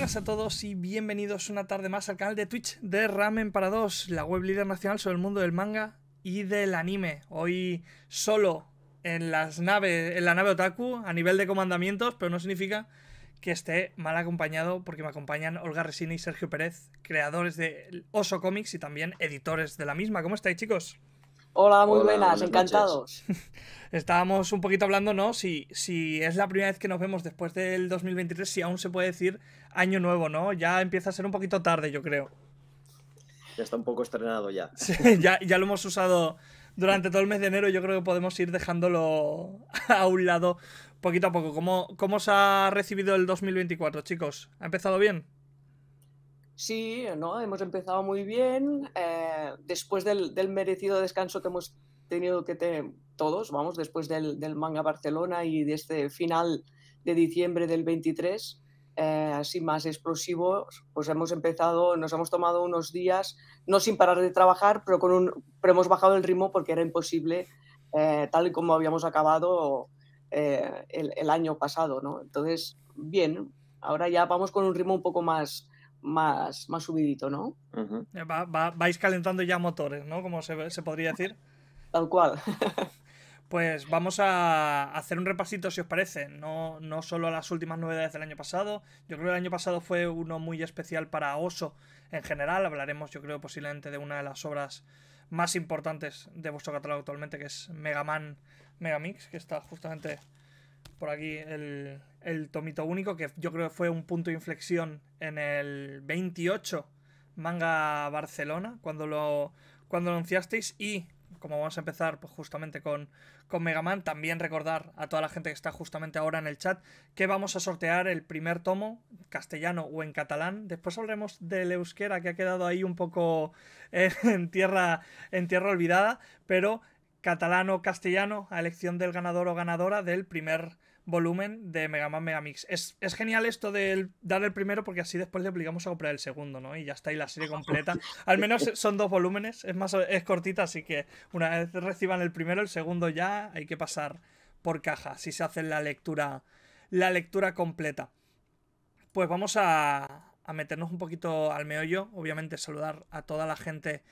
buenas a todos y bienvenidos una tarde más al canal de Twitch de Ramen para dos, la web líder nacional sobre el mundo del manga y del anime. Hoy solo en las naves, en la nave Otaku a nivel de comandamientos, pero no significa que esté mal acompañado porque me acompañan Olga Resina y Sergio Pérez, creadores de Oso Comics y también editores de la misma. ¿Cómo estáis, chicos? Hola, muy buenas, encantados. Estábamos un poquito hablando, ¿no? Si, si es la primera vez que nos vemos después del 2023, si aún se puede decir año nuevo, ¿no? Ya empieza a ser un poquito tarde, yo creo. Ya está un poco estrenado ya. Sí, ya, ya lo hemos usado durante todo el mes de enero. Yo creo que podemos ir dejándolo a un lado poquito a poco. ¿Cómo, cómo os ha recibido el 2024, chicos? ¿Ha empezado bien? Sí, ¿no? hemos empezado muy bien. Eh, después del, del, merecido descanso que hemos tenido que tener todos, vamos, después del, del, manga Barcelona y de este final de diciembre del 23, eh, así más explosivo, pues hemos empezado, nos hemos tomado unos días, no sin parar de trabajar, pero, con un, pero hemos bajado el ritmo porque era imposible, eh, tal y como habíamos acabado eh, el, el, año pasado, ¿no? Entonces, bien, ahora ya vamos con un ritmo un poco más más, más subidito, ¿no? Uh -huh. va, va, vais calentando ya motores, ¿no? Como se, se podría decir. Tal cual. pues vamos a hacer un repasito, si os parece. No, no solo a las últimas novedades del año pasado. Yo creo que el año pasado fue uno muy especial para Oso en general. Hablaremos, yo creo, posiblemente de una de las obras más importantes de vuestro catálogo actualmente, que es Mega Man Megamix, que está justamente por aquí el, el, tomito único, que yo creo que fue un punto de inflexión en el 28 Manga Barcelona, cuando lo, cuando anunciasteis. Y como vamos a empezar pues, justamente con, con Mega Man, también recordar a toda la gente que está justamente ahora en el chat que vamos a sortear el primer tomo, castellano o en catalán. Después hablaremos del euskera, que ha quedado ahí un poco en tierra, en tierra olvidada, pero catalán o castellano a elección del ganador o ganadora del primer volumen de Mega Man Megamix. Es, es genial esto de dar el primero porque así después le obligamos a comprar el segundo, ¿no? Y ya está ahí la serie completa. Al menos son dos volúmenes, es más es cortita, así que una vez reciban el primero, el segundo ya hay que pasar por caja si se hace la lectura la lectura completa. Pues vamos a, a meternos un poquito al meollo, obviamente saludar a toda la gente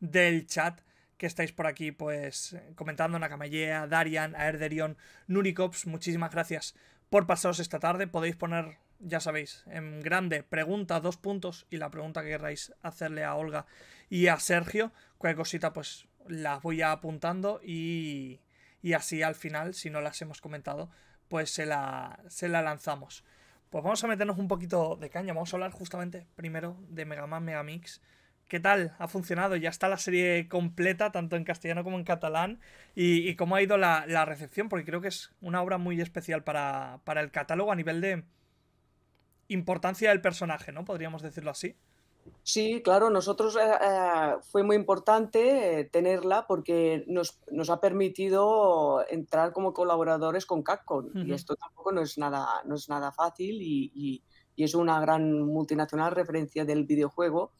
del chat que estáis por aquí, pues comentando, Nakamallea, Darian, Aerderion, Nuricops, muchísimas gracias por pasaros esta tarde. Podéis poner, ya sabéis, en grande, pregunta, dos puntos y la pregunta que queráis hacerle a Olga y a Sergio. Cualquier cosita, pues las voy apuntando y, y así al final, si no las hemos comentado, pues se la, se la lanzamos. Pues vamos a meternos un poquito de caña. Vamos a hablar justamente primero de Mega Man Megamix. ¿Qué tal? ¿Ha funcionado? Ya está la serie completa, tanto en castellano como en catalán. ¿Y, y cómo ha ido la, la, recepción? Porque creo que es una obra muy especial para, para, el catálogo a nivel de importancia del personaje, ¿no? Podríamos decirlo así. Sí, claro, nosotros eh, eh, fue muy importante eh, tenerla porque nos, nos, ha permitido entrar como colaboradores con Capcom. Uh -huh. Y esto tampoco no es nada, no es nada fácil y, y, y es una gran multinacional referencia del videojuego.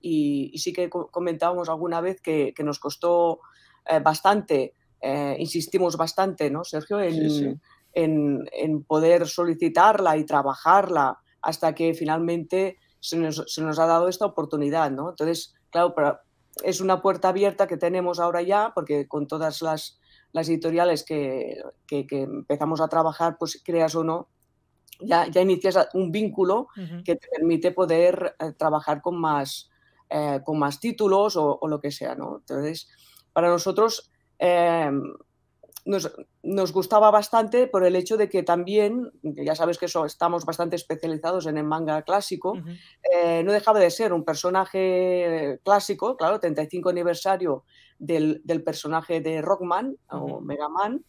Y, y, sí que comentábamos alguna vez que, que nos costó eh, bastante, eh, insistimos bastante, ¿no, Sergio? En, sí, sí. En, en, poder solicitarla y trabajarla hasta que finalmente se nos, se nos, ha dado esta oportunidad, ¿no? Entonces, claro, para, es una puerta abierta que tenemos ahora ya, porque con todas las, las editoriales que, que, que, empezamos a trabajar, pues creas o no, ya, ya inicias un vínculo uh -huh. que te permite poder eh, trabajar con más, eh, con más títulos o, o, lo que sea, ¿no? Entonces, para nosotros eh, nos, nos, gustaba bastante por el hecho de que también, ya sabes que eso, estamos bastante especializados en el manga clásico, uh -huh. eh, no dejaba de ser un personaje clásico, claro, 35 aniversario del, del personaje de Rockman uh -huh. o Mega Man,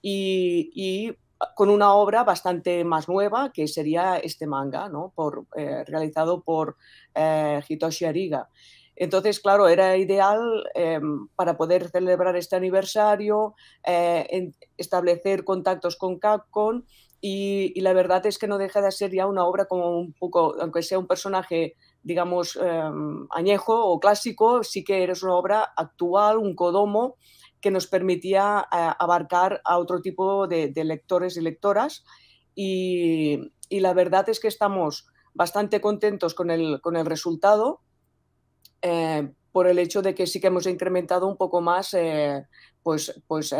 y, y con una obra bastante más nueva, que sería este manga, ¿no? eh, realizado por eh, Hitoshi Ariga. Entonces, claro, era ideal eh, para poder celebrar este aniversario, eh, establecer contactos con Capcom y, y, la verdad es que no deja de ser ya una obra como un poco, aunque sea un personaje, digamos, eh, añejo o clásico, sí que eres una obra actual, un codomo que nos permitía eh, abarcar a otro tipo de, de, lectores y lectoras. Y, y, la verdad es que estamos bastante contentos con el, con el resultado eh, por el hecho de que sí que hemos incrementado un poco más, eh, pues, pues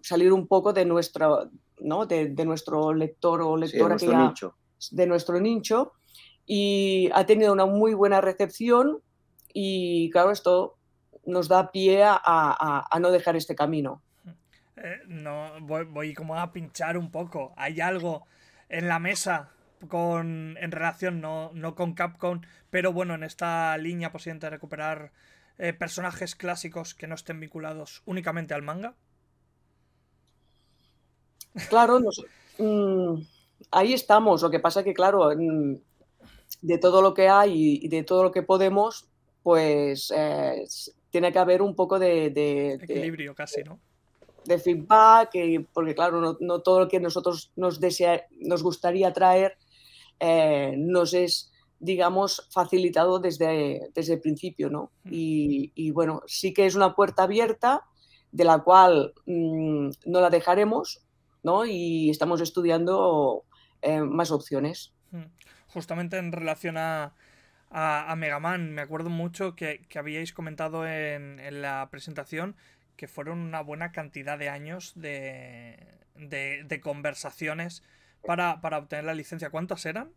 salir un poco de nuestro, ¿no? de, nuestro lector o lectora de nuestro nicho. de nuestro nicho y ha tenido una muy buena recepción y claro, esto nos da pie a, no dejar este camino. Eh, no, voy, como a pinchar un poco. ¿Hay algo en la mesa con, en relación, no, no con Capcom, pero bueno, en esta línea posible de recuperar eh, personajes clásicos que no estén vinculados únicamente al manga? Claro, mm, ahí estamos. Lo que pasa que, claro, mm, de todo lo que hay y de todo lo que podemos, pues eh, tiene que haber un poco de, equilibrio casi, ¿no? De feedback, porque claro, no, todo lo que nosotros nos, desea, nos gustaría traer eh, nos es, digamos, facilitado desde, desde el principio, ¿no? Mm. Y, bueno, sí que es una puerta abierta de la cual mm, no la dejaremos, ¿no? Y estamos estudiando eh, más opciones. Mm. Justamente en relación a, a, Mega Man. Me acuerdo mucho que, habíais comentado en, la presentación que fueron una buena cantidad de años de, de, conversaciones para, obtener la licencia. ¿Cuántas eran?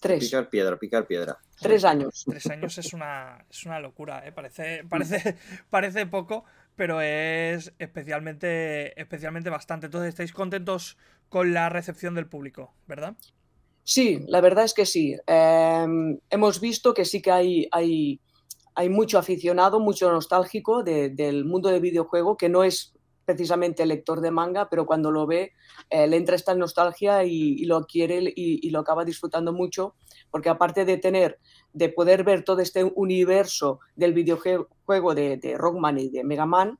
Tres. Picar piedra, picar piedra. Tres años. Tres años es una, es una locura, ¿eh? Parece, parece, parece poco, pero es especialmente, especialmente bastante. Entonces, ¿estáis contentos con la recepción del público, verdad? Sí, la verdad es que sí. Em, hemos visto que sí que hay, hay, mucho aficionado, mucho nostálgico del mundo del videojuego, que no es precisamente lector de manga, pero cuando lo ve eh, le entra esta nostalgia y, lo quiere y, lo acaba disfrutando mucho, porque aparte de tener, de poder ver todo este universo del videojuego de, Rockman y de Mega Man,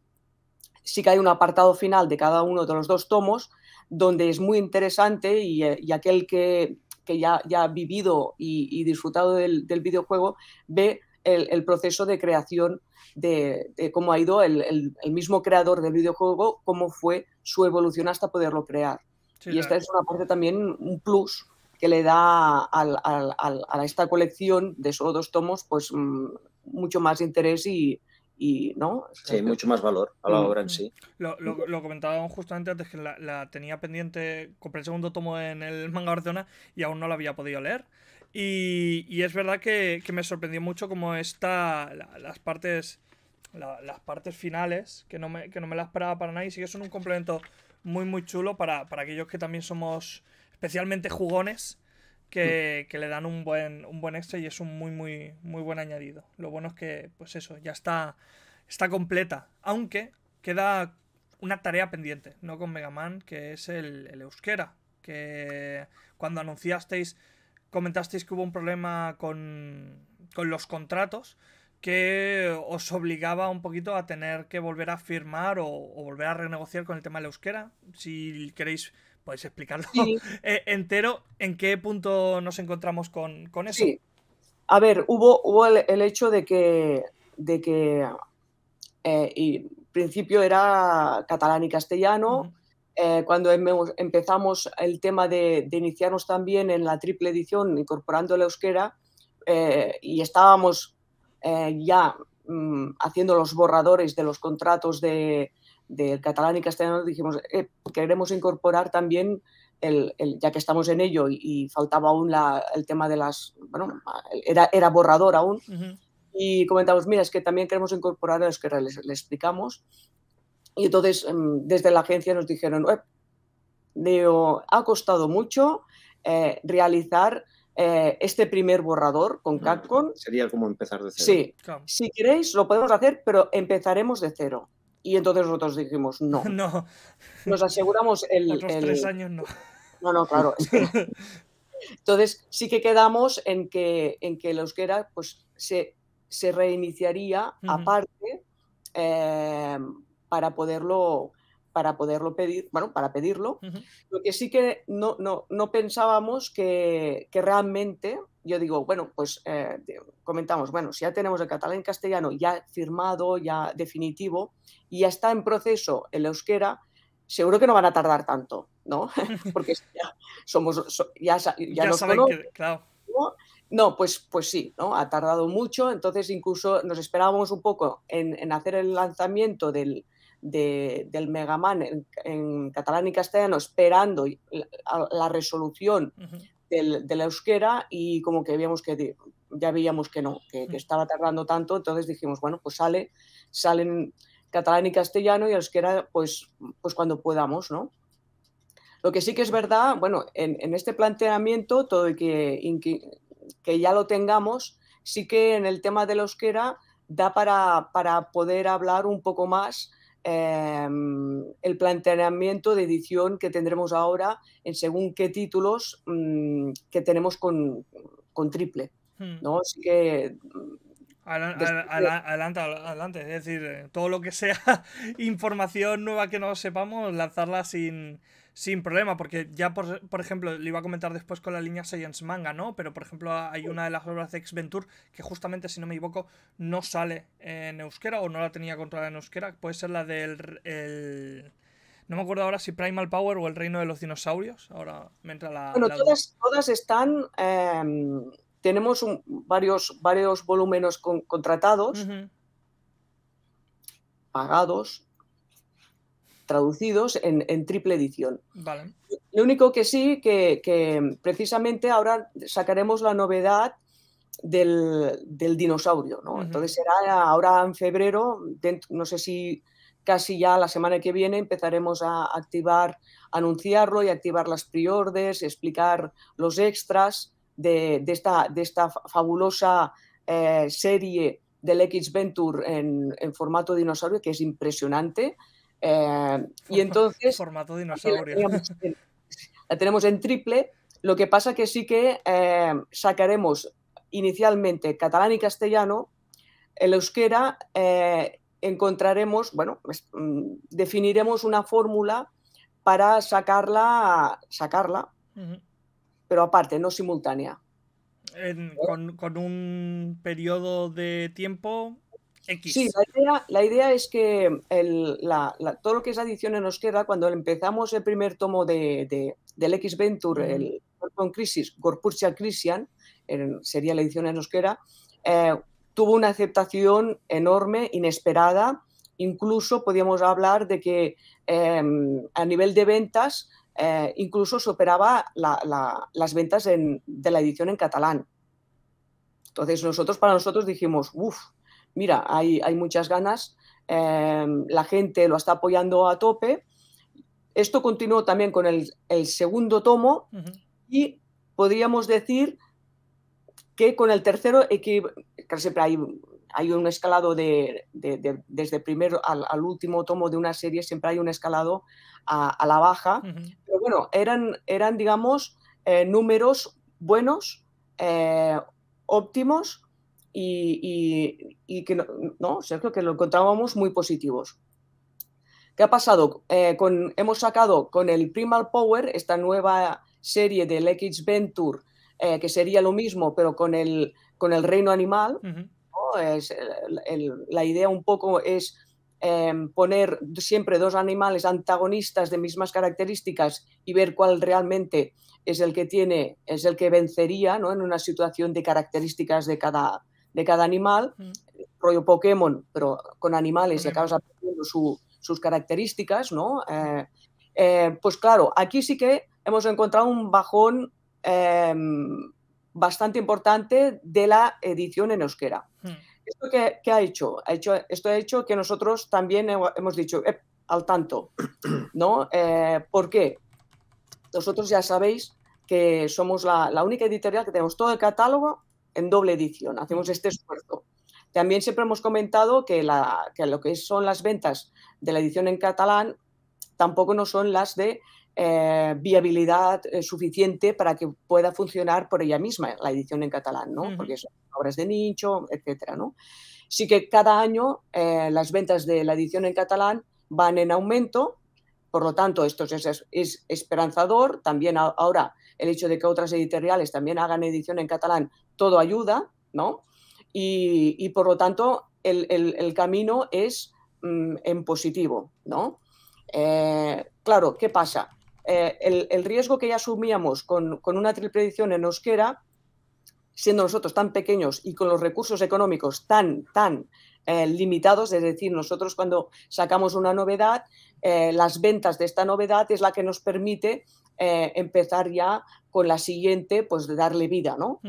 sí que hay un apartado final de cada uno de los dos tomos donde es muy interesante y, y aquel que que ya, ya ha vivido y, disfrutado del, videojuego, ve el, proceso de creación de, cómo ha ido el, mismo creador del videojuego, cómo fue su evolución hasta poderlo crear. y esta es una parte también, un plus que le da a esta colección de solo dos tomos, pues mm, mucho más interés y, y ¿no? Sí, mucho más valor a la mm, obra en sí. Lo, lo, justamente antes que la, tenía pendiente, compré el segundo tomo en el manga Barcelona y aún no lo había podido leer. Y, es verdad que, me sorprendió mucho como está las partes las partes finales, que no, me, que no me las esperaba para nada y sí que son un complemento muy muy chulo para, aquellos que también somos especialmente jugones. Que, mm. que, le dan un buen, un buen extra y es un muy, muy, muy buen añadido. Lo bueno es que, pues eso, ya está está completa, aunque queda una tarea pendiente, no con Mega Man, que es el, euskera, que cuando anunciasteis, comentasteis que hubo un problema con, con los contratos que os obligaba un poquito a tener que volver a firmar o, volver a renegociar con el tema del euskera. Si queréis, podéis explicarlo eh, entero. ¿En qué punto nos encontramos con, eso? Sí. A ver, hubo, hubo el, hecho de que, de que eh, y principio era catalán y castellano. Eh, cuando empezamos el tema de, iniciarnos también en la triple edición, incorporando el euskera, y estábamos ya mm, haciendo los borradores de los contratos de, catalán y castellano, dijimos, queremos incorporar también el, ya que estamos en ello y, faltaba aún la, el tema de las, bueno, era, era borrador aún, y comentamos, mira, es que también queremos incorporar a los que les, explicamos. Y entonces em, desde la agencia nos dijeron, ha costado mucho eh, realizar eh, este primer borrador con Capcom. Sería como empezar de cero. Sí, si queréis lo podemos hacer, pero empezaremos de cero. Y entonces nosotros dijimos, no. no. Nos aseguramos el... Otros tres años no. No, no, claro. Entonces sí que quedamos en que, en que el euskera pues, se se reiniciaría aparte eh, para poderlo para poderlo pedir, bueno, para pedirlo. Lo que sí que no, no, no pensábamos que, que, realmente, yo digo, bueno, pues eh, comentamos, bueno, si ya tenemos el catalán castellano ya firmado, ya definitivo, y ya está en proceso el euskera, seguro que no van a tardar tanto, ¿no? Porque ya somos, ya, ya, nos claro No, pues, pues sí, ¿no? Ha tardado mucho, entonces incluso nos esperábamos un poco en, hacer el lanzamiento del, del Megaman en, en, catalán y castellano, esperando la, resolución del, de la euskera y como que veíamos que ya veíamos que no, que, estaba tardando tanto, entonces dijimos, bueno, pues sale, salen catalán y castellano y euskera pues, pues cuando podamos, ¿no? Lo que sí que es verdad, bueno, en, este planteamiento, todo el que, que, ya lo tengamos, sí que en el tema de la euskera da para, para poder hablar un poco más em, el planteamiento de edición que tendremos ahora en según qué títulos mm, que tenemos con, con triple. Hmm. ¿no? Así que Adelante, adelante, Es decir, todo lo que sea información nueva que no sepamos, lanzarla sin, sin problema. Porque ya, por, por, ejemplo, le iba a comentar después con la línea Science Manga, ¿no? Pero, por ejemplo, hay una de las obras de X-Venture que justamente, si no me equivoco, no sale en euskera o no la tenía controlada en euskera. Puede ser la del... El... No me acuerdo ahora si Primal Power o el Reino de los Dinosaurios. Ahora me entra la... Bueno, todas, todas, están... Em, tenemos varios, varios volúmenes contratados, pagados, traducidos en, triple edición. Lo único que sí, que, precisamente ahora sacaremos la novedad del, dinosaurio, Entonces será ahora en febrero, no sé si casi ya la semana que viene empezaremos a activar, anunciarlo y activar las priordes, explicar los extras de, esta, de esta, fabulosa eh, serie del X-Venture en, formato dinosaurio, que es impresionante. Eh, y entonces... formato dinosaurio. La tenemos, en triple, lo que pasa que sí que eh, sacaremos inicialmente catalán y castellano, el euskera encontraremos, bueno, pues, mm, definiremos una fórmula para sacarla, sacarla pero aparte, no simultánea. con, un periodo de tiempo X. Sí, la idea, es que todo lo que es adición en queda cuando empezamos el primer tomo de, del X-Venture, el con Crisis, Gorpurcia Christian, sería la edición en euskera, eh, tuvo una aceptación enorme, inesperada. Incluso podíamos hablar de que em, a nivel de ventas eh, incluso superaba las ventas de la edición en catalán. Entonces nosotros, para nosotros dijimos, uff, mira, hay, hay, muchas ganas, eh, la gente lo está apoyando a tope. Esto continuó también con el, segundo tomo y podríamos decir que con el tercero, que siempre hay, hay un escalado de, desde el primero al, último tomo de una serie, siempre hay un escalado a, la baja. Pero bueno, eran, eran digamos, eh, números buenos, eh, óptimos y, que, no, Sergio, que lo encontrábamos muy positivos. ¿Qué ha pasado? Eh, con, hemos sacado con el Primal Power esta nueva serie del X Venture, que sería lo mismo, pero con el, con el reino animal. es, la idea un poco es Em, poner siempre dos animales antagonistas de mismas características y ver cuál realmente es el que tiene, es el que vencería ¿no? en una situación de características de cada, de cada animal, mm. rollo Pokémon, pero con animales y acabas aprendiendo sus características, ¿no? Eh, eh, pues claro, aquí sí que hemos encontrado un bajón em, bastante importante de la edición en euskera. Mm. ¿Esto qué, ha hecho? ha hecho? Esto ha hecho que nosotros también hemos dicho, al tanto, ¿no? Eh, ¿Por qué? Nosotros ya sabéis que somos la, única editorial que tenemos todo el catálogo en doble edición, hacemos este esfuerzo. También siempre hemos comentado que, lo que son las ventas de la edición en catalán tampoco no son las de eh, viabilidad eh, suficiente para que pueda funcionar por ella misma la edición en catalán, ¿no? Porque son obras de nicho, etcétera, ¿no? Sí que cada año eh, las ventas de la edición en catalán van en aumento, por lo tanto esto es, es, esperanzador. También ahora el hecho de que otras editoriales también hagan edición en catalán, todo ayuda, ¿no? Y, por lo tanto el, camino es mm, en positivo, ¿no? claro, ¿qué pasa? Eh, el, riesgo que ya asumíamos con, una triple edición en euskera siendo nosotros tan pequeños y con los recursos económicos tan, tan eh, limitados, es decir, nosotros cuando sacamos una novedad, eh, las ventas de esta novedad es la que nos permite eh, empezar ya con la siguiente, pues darle vida, ¿no?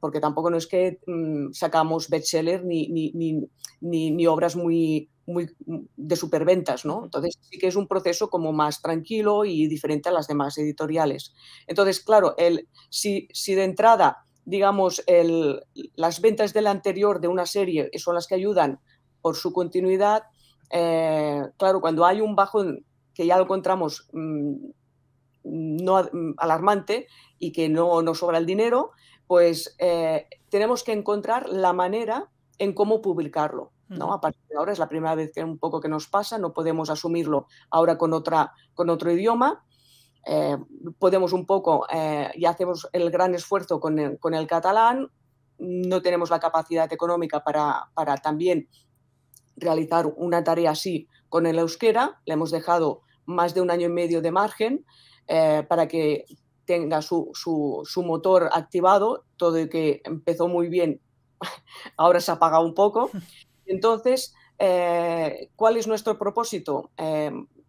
Porque tampoco no es que mm, sacamos bestseller ni, ni, ni, ni, obras muy, muy de superventas, ¿no? Entonces sí que es un proceso como más tranquilo y diferente a las demás editoriales. Entonces, claro, el, si, si de entrada digamos, el, las ventas del anterior de una serie son las que ayudan por su continuidad. Eh, claro, cuando hay un bajón que ya lo encontramos mm, no mm, alarmante y que no nos sobra el dinero, pues eh, tenemos que encontrar la manera en cómo publicarlo. ¿no? A partir de ahora es la primera vez que un poco que nos pasa, no podemos asumirlo ahora con, otra, con otro idioma eh, podemos un poco, eh, y hacemos el gran esfuerzo con el, con el, catalán, no tenemos la capacidad económica para, para, también realizar una tarea así con el euskera, le hemos dejado más de un año y medio de margen eh, para que tenga su, su, motor activado, todo el que empezó muy bien, ahora se ha apagado un poco. Entonces, ¿cuál es nuestro propósito?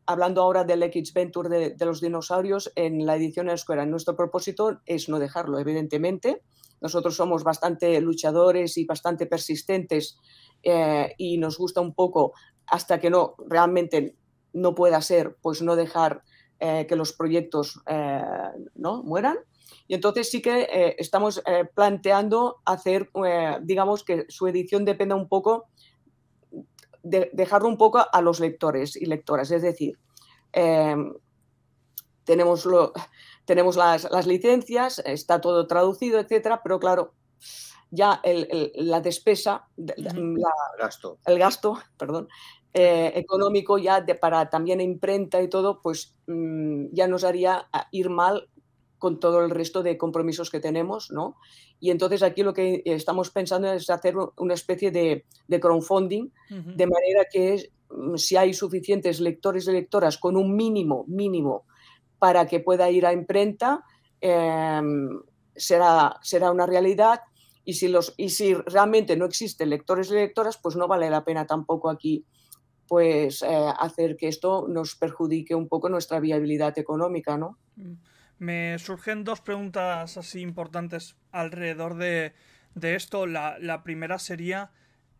hablando ahora del X Venture de, los dinosaurios, en la edición de la escuela, nuestro propósito es no dejarlo, evidentemente. Nosotros somos bastante luchadores y bastante persistentes eh, y nos gusta un poco hasta que no realmente no pueda ser, pues no dejar eh, que los proyectos eh, ¿no? mueran. Y entonces sí que estamos planteando hacer, digamos, que su edición dependa un poco dejarlo un poco a los lectores y lectoras. Es decir, em, tenemos, lo, tenemos las, licencias, está todo traducido, etcétera, pero claro, ya la despesa, el gasto, el gasto perdón, eh, económico ya de, para también imprenta y todo, pues mm, ya nos haría ir mal con todo el resto de compromisos que tenemos, ¿no? Y entonces aquí lo que estamos pensando es hacer una especie de, crowdfunding, de manera que mm, si hay suficientes lectores y lectoras con un mínimo, mínimo, para que pueda ir a imprenta, em, será, será una realidad. Y si, los, y si realmente no existen lectores y lectoras, pues no vale la pena tampoco aquí pues eh, hacer que esto nos perjudique un poco nuestra viabilidad económica, ¿no? Mm. Me surgen dos preguntas así importantes alrededor de, esto. La, primera sería,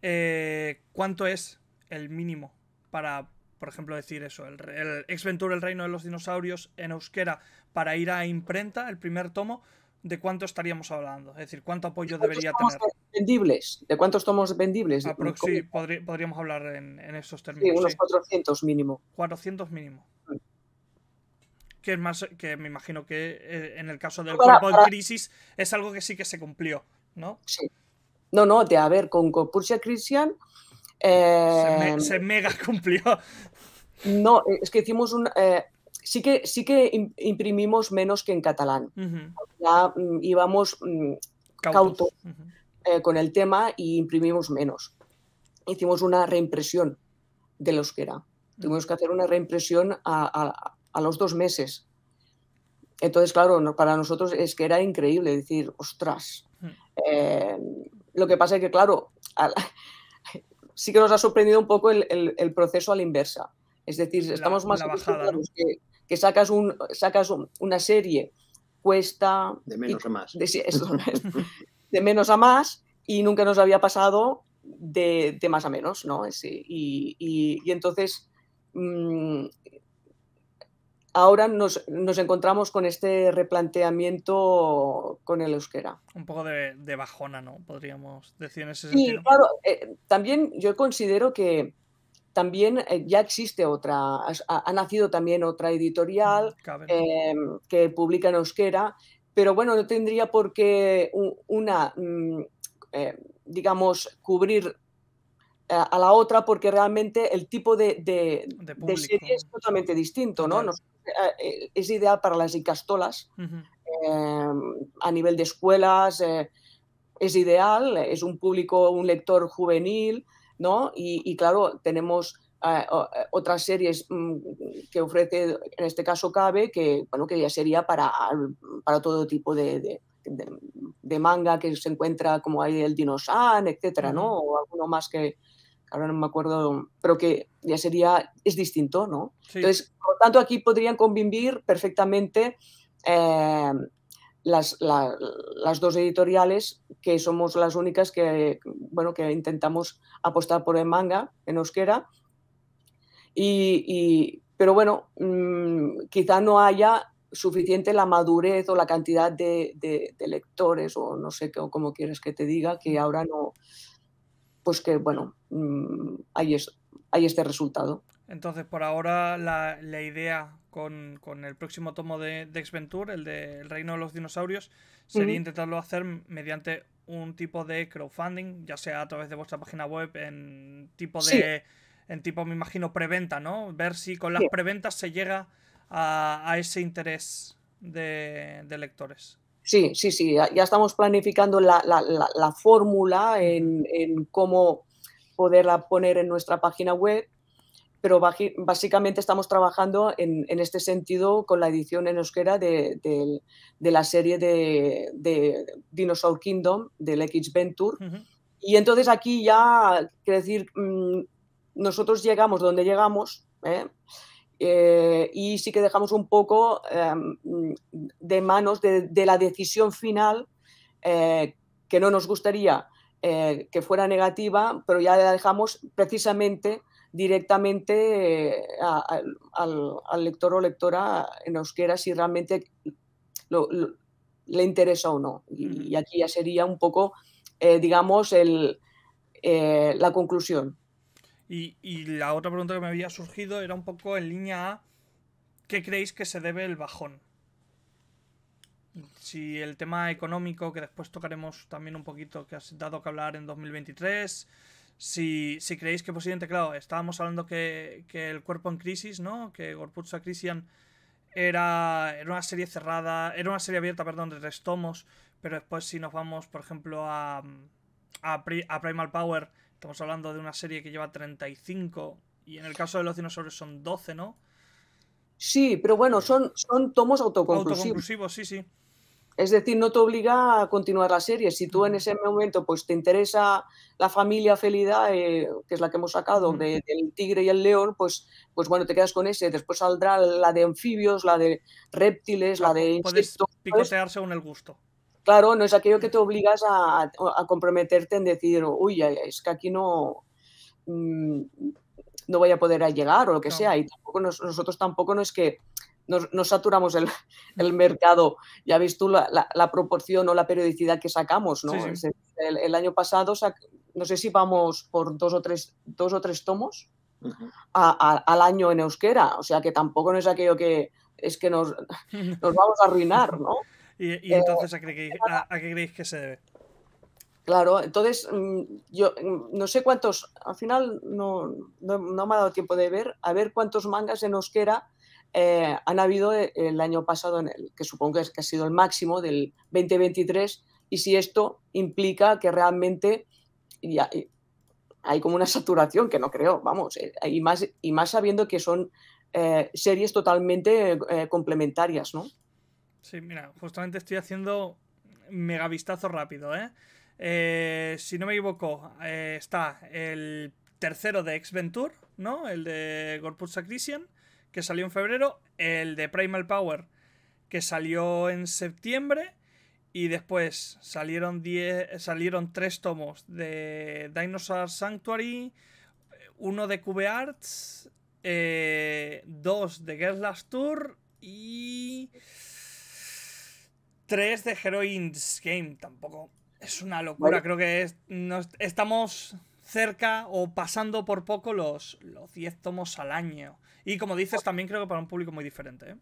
eh, ¿cuánto es el mínimo para, por ejemplo, decir eso, el, el Ex Ventura, el Reino de los Dinosaurios en euskera, para ir a imprenta, el primer tomo? ¿De cuánto estaríamos hablando? Es decir, ¿cuánto apoyo debería tener? vendibles? ¿De cuántos tomos vendibles? sí, podríamos hablar en, esos términos. Sí, unos 400 mínimo. 400 mínimo que es más que me imagino que eh, en el caso del cuerpo de crisis es algo que sí que se cumplió, ¿no? Sí. No, no, de a ver, con Corpursia Christian. Eh, se, mega cumplió. No, es que hicimos un. Eh, sí que, sí que imprimimos menos que en catalán. Ya mm, íbamos mm, cautos, con el tema y imprimimos menos. Hicimos una reimpresión de los que era. Tuvimos que hacer una reimpresión a, a los dos meses. Entonces, claro, para nosotros es que era increíble decir, ostras. Hmm. Eh, lo que pasa es que, claro, sí que nos ha sorprendido un poco el, proceso a la inversa. Es decir, estamos más acostumbrados que, sacas, un, sacas una serie, cuesta... De menos a más. De, menos a más y nunca nos había pasado de, más a menos, ¿no? y, y, entonces... Mm, ahora nos, encontramos con este replanteamiento con el euskera. Un poco de, bajona, ¿no? Podríamos decir en ese sentido. Sí, claro. Eh, también yo considero que también eh, ya existe otra, ha, nacido también otra editorial em, que publica en euskera, pero bueno, no tendría por qué una, mm, eh, digamos, cubrir a la otra porque realmente el tipo de, de, serie es totalmente distinto, ¿no? Eh, es ideal para las icastolas em, a nivel de escuelas, eh, es ideal, es un público, un lector juvenil, ¿no? Y, claro, tenemos eh, otras series mm, que ofrece, en este caso Cabe, que, bueno, que ya sería para, para todo tipo de, de manga que se encuentra como hay el Dinosan, etcétera, ¿no? O alguno más que ahora no me acuerdo, pero que ya sería, es distinto, ¿no? Entonces, por lo tanto, aquí podrían convivir perfectamente eh, las, las, dos editoriales que somos las únicas que, bueno, que intentamos apostar por el manga en euskera. Y, pero bueno, mm, quizá no haya suficiente la madurez o la cantidad de, lectores o no sé cómo quieres que te diga, que ahora no, pues que bueno, mm, hay, hay este resultado. Entonces, por ahora la, idea con, el próximo tomo de, de X-Venture, el de El Reino de los Dinosaurios, sería intentarlo hacer mediante un tipo de crowdfunding, ya sea a través de vuestra página web, en tipo de. En tipo, me imagino, preventa, ¿no? Ver si con las preventas se llega a, ese interés de, lectores. Sí, sí, sí, ya estamos planificando la, fórmula en, cómo poderla poner en nuestra página web, pero básicamente estamos trabajando en, este sentido con la edición en euskera de, la serie de, Dinosaur Kingdom, del X Venture. Y entonces aquí ya, quiero decir, mm, nosotros llegamos donde llegamos, ¿eh? Eh, y sí que dejamos un poco em, de manos de, la decisión final, eh, que no nos gustaría eh, que fuera negativa, pero ya la dejamos precisamente directamente al, lector o lectora en euskera si realmente le interesa o no. Y, aquí ya sería un poco, digamos, el, la conclusión. Y, la otra pregunta que me había surgido era un poco en línea A, ¿qué creéis que se debe el bajón? Si el tema económico, que después tocaremos también un poquito, que has dado que hablar en 2023, si, si creéis que posiblemente, claro, estábamos hablando que, el cuerpo en crisis, ¿no? Que Gorputza Christian era, era una serie cerrada, era una serie abierta, perdón, de tres tomos, pero después si nos vamos, por ejemplo, a, a Primal Power, Estamos hablando de una serie que lleva 35 y en el caso de los dinosaurios son 12, ¿no? Sí, pero bueno, son, son tomos autoconclusivos. Autoconclusivos, sí, sí. Es decir, no te obliga a continuar la serie. Si tú en ese momento pues, te interesa la familia Felida, eh, que es la que hemos sacado, del tigre y el león, pues, pues bueno, te quedas con ese. Después saldrá la de anfibios, la de reptiles, la de insectos. Puedes picotear según el gusto. Claro, no es aquello que te obligas a, comprometerte en decir, uy, es que aquí no, mm, no voy a poder llegar o lo que sea. Y tampoco nosotros tampoco no es que nos, saturamos el, mercado. Ya ves tú la, proporción o la periodicidad que sacamos, ¿no? El, año pasado, no sé si vamos por dos o tres, dos o tres tomos al año en euskera. O sea que tampoco no es aquello que es que nos, nos vamos a arruinar, ¿no? ¿Y, eh, entonces ¿a qué, creéis, que se debe? Claro, entonces mm, yo mm, no sé cuántos, al final no, no, me ha dado tiempo de ver, a ver cuántos mangas en Euskera eh, han habido eh, el año pasado, en el, que supongo que, ha sido el máximo del 2023, y si esto implica que realmente ya, hay como una saturación, que no creo, vamos, y, más, y más sabiendo que son series totalmente complementarias, ¿no? Sí, mira, justamente estoy haciendo mega vistazo rápido, ¿eh? eh si no me equivoco, eh, está el tercero de X-Venture, ¿no? El de Gorput Christian, que salió en febrero. El de Primal Power, que salió en septiembre. Y después salieron, diez, salieron tres tomos de Dinosaur Sanctuary, uno de Cube Arts, eh, dos de Girls Last Tour y 3 de Heroines Game. Tampoco es una locura. Creo que estamos cerca o pasando por poco los, los 10 tomos al año. Y como dices, también creo que para un público muy diferente. ¿eh?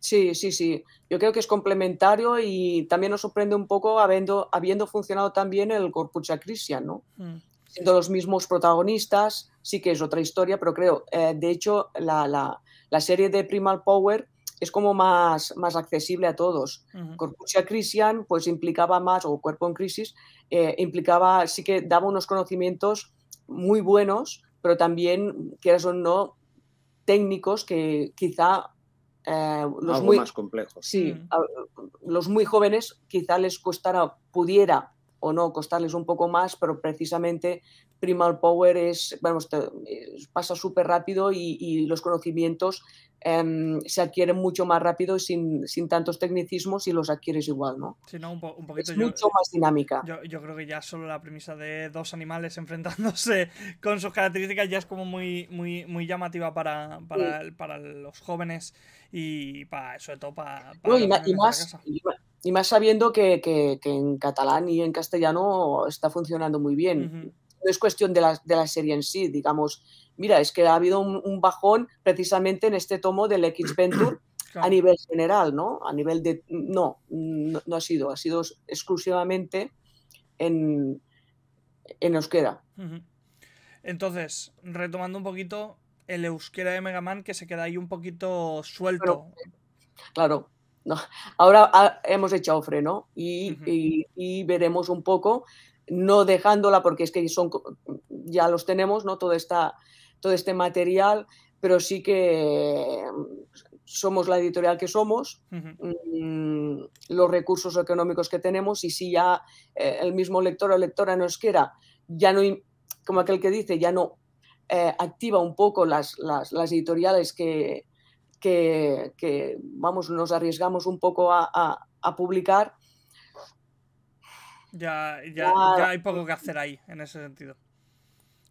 Sí, sí, sí. Yo creo que es complementario y también nos sorprende un poco habiendo, habiendo funcionado también el Corpus Christian, ¿no? Mm. Siendo los mismos protagonistas, sí que es otra historia, pero creo, eh, de hecho, la, la, la, serie de Primal Power es como más, más accesible a todos. Uh Christian pues implicaba más, o Cuerpo en Crisis, eh, implicaba, sí que daba unos conocimientos muy buenos, pero también, quieras o no, técnicos que quizá eh, los Algo muy, más complejo. sí, Mm. a- los muy jóvenes quizá les costara, pudiera o no costarles un poco más, pero precisamente Primal Power es, vamos, pasa súper rápido y, y los conocimientos em, se adquieren mucho más rápido y sin, sin tantos tecnicismos y los adquieres igual, ¿no? Sí, no, un, po- un poquito Es yo, mucho más dinámica. yo, yo creo que ya solo la premisa de dos animales enfrentándose con sus características ya es como muy, muy, muy llamativa para, para, el- para los jóvenes y para, sobre todo para, para No, y, y más, y y más sabiendo que, que- que en catalán y en castellano está funcionando muy bien. No es cuestión de la, de la serie en sí, digamos. Mira, es que ha habido un, un bajón precisamente en este tomo del X Venture a nivel general, ¿no? A nivel de... No, no, no ha sido, ha sido exclusivamente en, en euskera. Entonces, retomando un poquito el euskera de Mega Man que se queda ahí un poquito suelto. Claro. No. Ahora ah, hemos echado freno y, y- y veremos un poco, no dejándola porque es que son, ya los tenemos, ¿no? Todo, esta, todo este material, pero sí que mm, somos la editorial que somos, mm, los recursos económicos que tenemos y si ya eh, el mismo lector o lectora no quiera, ya no, como aquel que dice, ya no eh, activa un poco las, las, las editoriales que, que, que, vamos, nos arriesgamos un poco a, a- a publicar, Ya, ya, Ya- ya hay poco que hacer ahí, en ese sentido.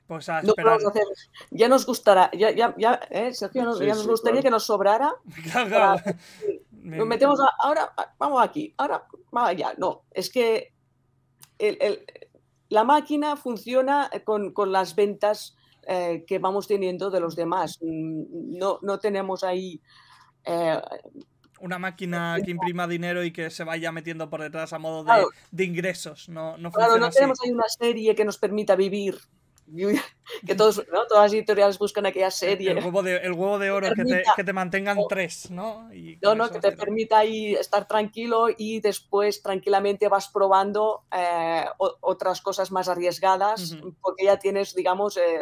Pues a esperar. hacer, ya nos gustará, ya, ya, ya, ¿eh, Sergio, nos- Sí, ya nos sí, gustaría claro. que nos sobrara Claro, claro. Me- Nos metemos a- ahora, vamos aquí, ahora, vamos allá. No, es que el- el- la máquina funciona con, con las ventas eh, que vamos teniendo de los demás. Mm, No, no tenemos ahí. eh, Una máquina que imprima dinero y que se vaya metiendo por detrás a modo de, Claro. de ingresos. No, no claro, no así. tenemos ahí una serie que nos permita vivir. Que todos, ¿no? todas las editoriales buscan aquella serie. El huevo de, el huevo de oro que te, permita- que te mantengan o- tres, ¿no? Y No, no, que te permita ahí estar tranquilo y después tranquilamente vas probando eh, otras cosas más arriesgadas porque ya tienes, digamos, eh,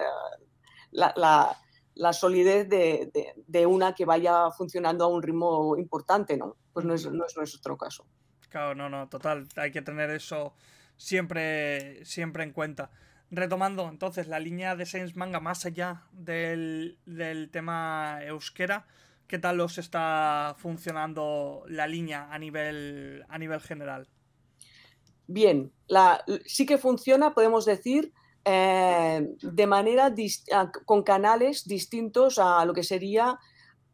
la, la- la solidez de, de- de una que vaya funcionando a un ritmo importante, ¿no? Pues no es, no es nuestro caso. Claro, no, no, total. Hay que tener eso siempre, siempre en cuenta. Retomando, entonces, la línea de Saints Manga más allá del, del tema euskera, ¿qué tal os está funcionando la línea a nivel, a nivel general? Bien, la, sí que funciona, podemos decir, eh, de manera con canales distintos a lo que sería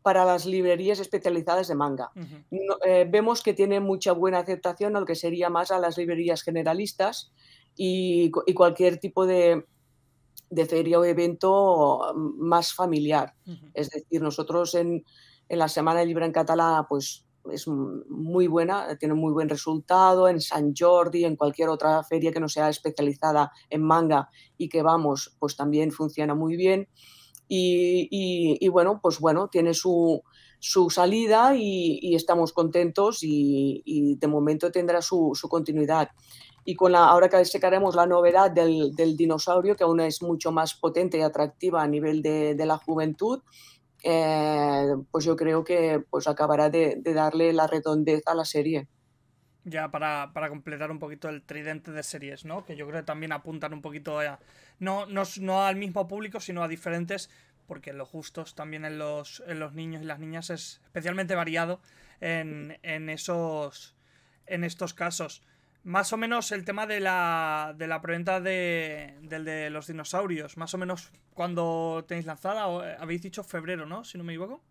para las librerías especializadas de manga. No- eh, vemos que tiene mucha buena aceptación a lo que sería más a las librerías generalistas y, cu- y cualquier tipo de, de feria o evento más familiar. Es decir, nosotros en, en la Semana de Libre en Catalá, pues es muy buena, tiene muy buen resultado, en San Jordi, en cualquier otra feria que no sea especializada en manga y que vamos, pues también funciona muy bien. Y, y- y bueno, pues bueno, tiene su, su salida y, y estamos contentos y, y de momento tendrá su, su continuidad. Y con la, ahora que sacaremos la novedad del, del dinosaurio, que aún es mucho más potente y atractiva a nivel de, de la juventud, eh, pues yo creo que pues acabará de, darle la redondez a la serie. Ya para, para completar un poquito el tridente de series, ¿no? Que yo creo que también apuntan un poquito a. No, no, no al mismo público, sino a diferentes. Porque los gustos también en los, en los niños y las niñas es especialmente variado en, en esos. en estos casos. Más o menos el tema de la, de la preventa de, del de los dinosaurios. Más o menos cuando tenéis lanzada, o, eh, habéis dicho febrero, ¿no? Si no me equivoco.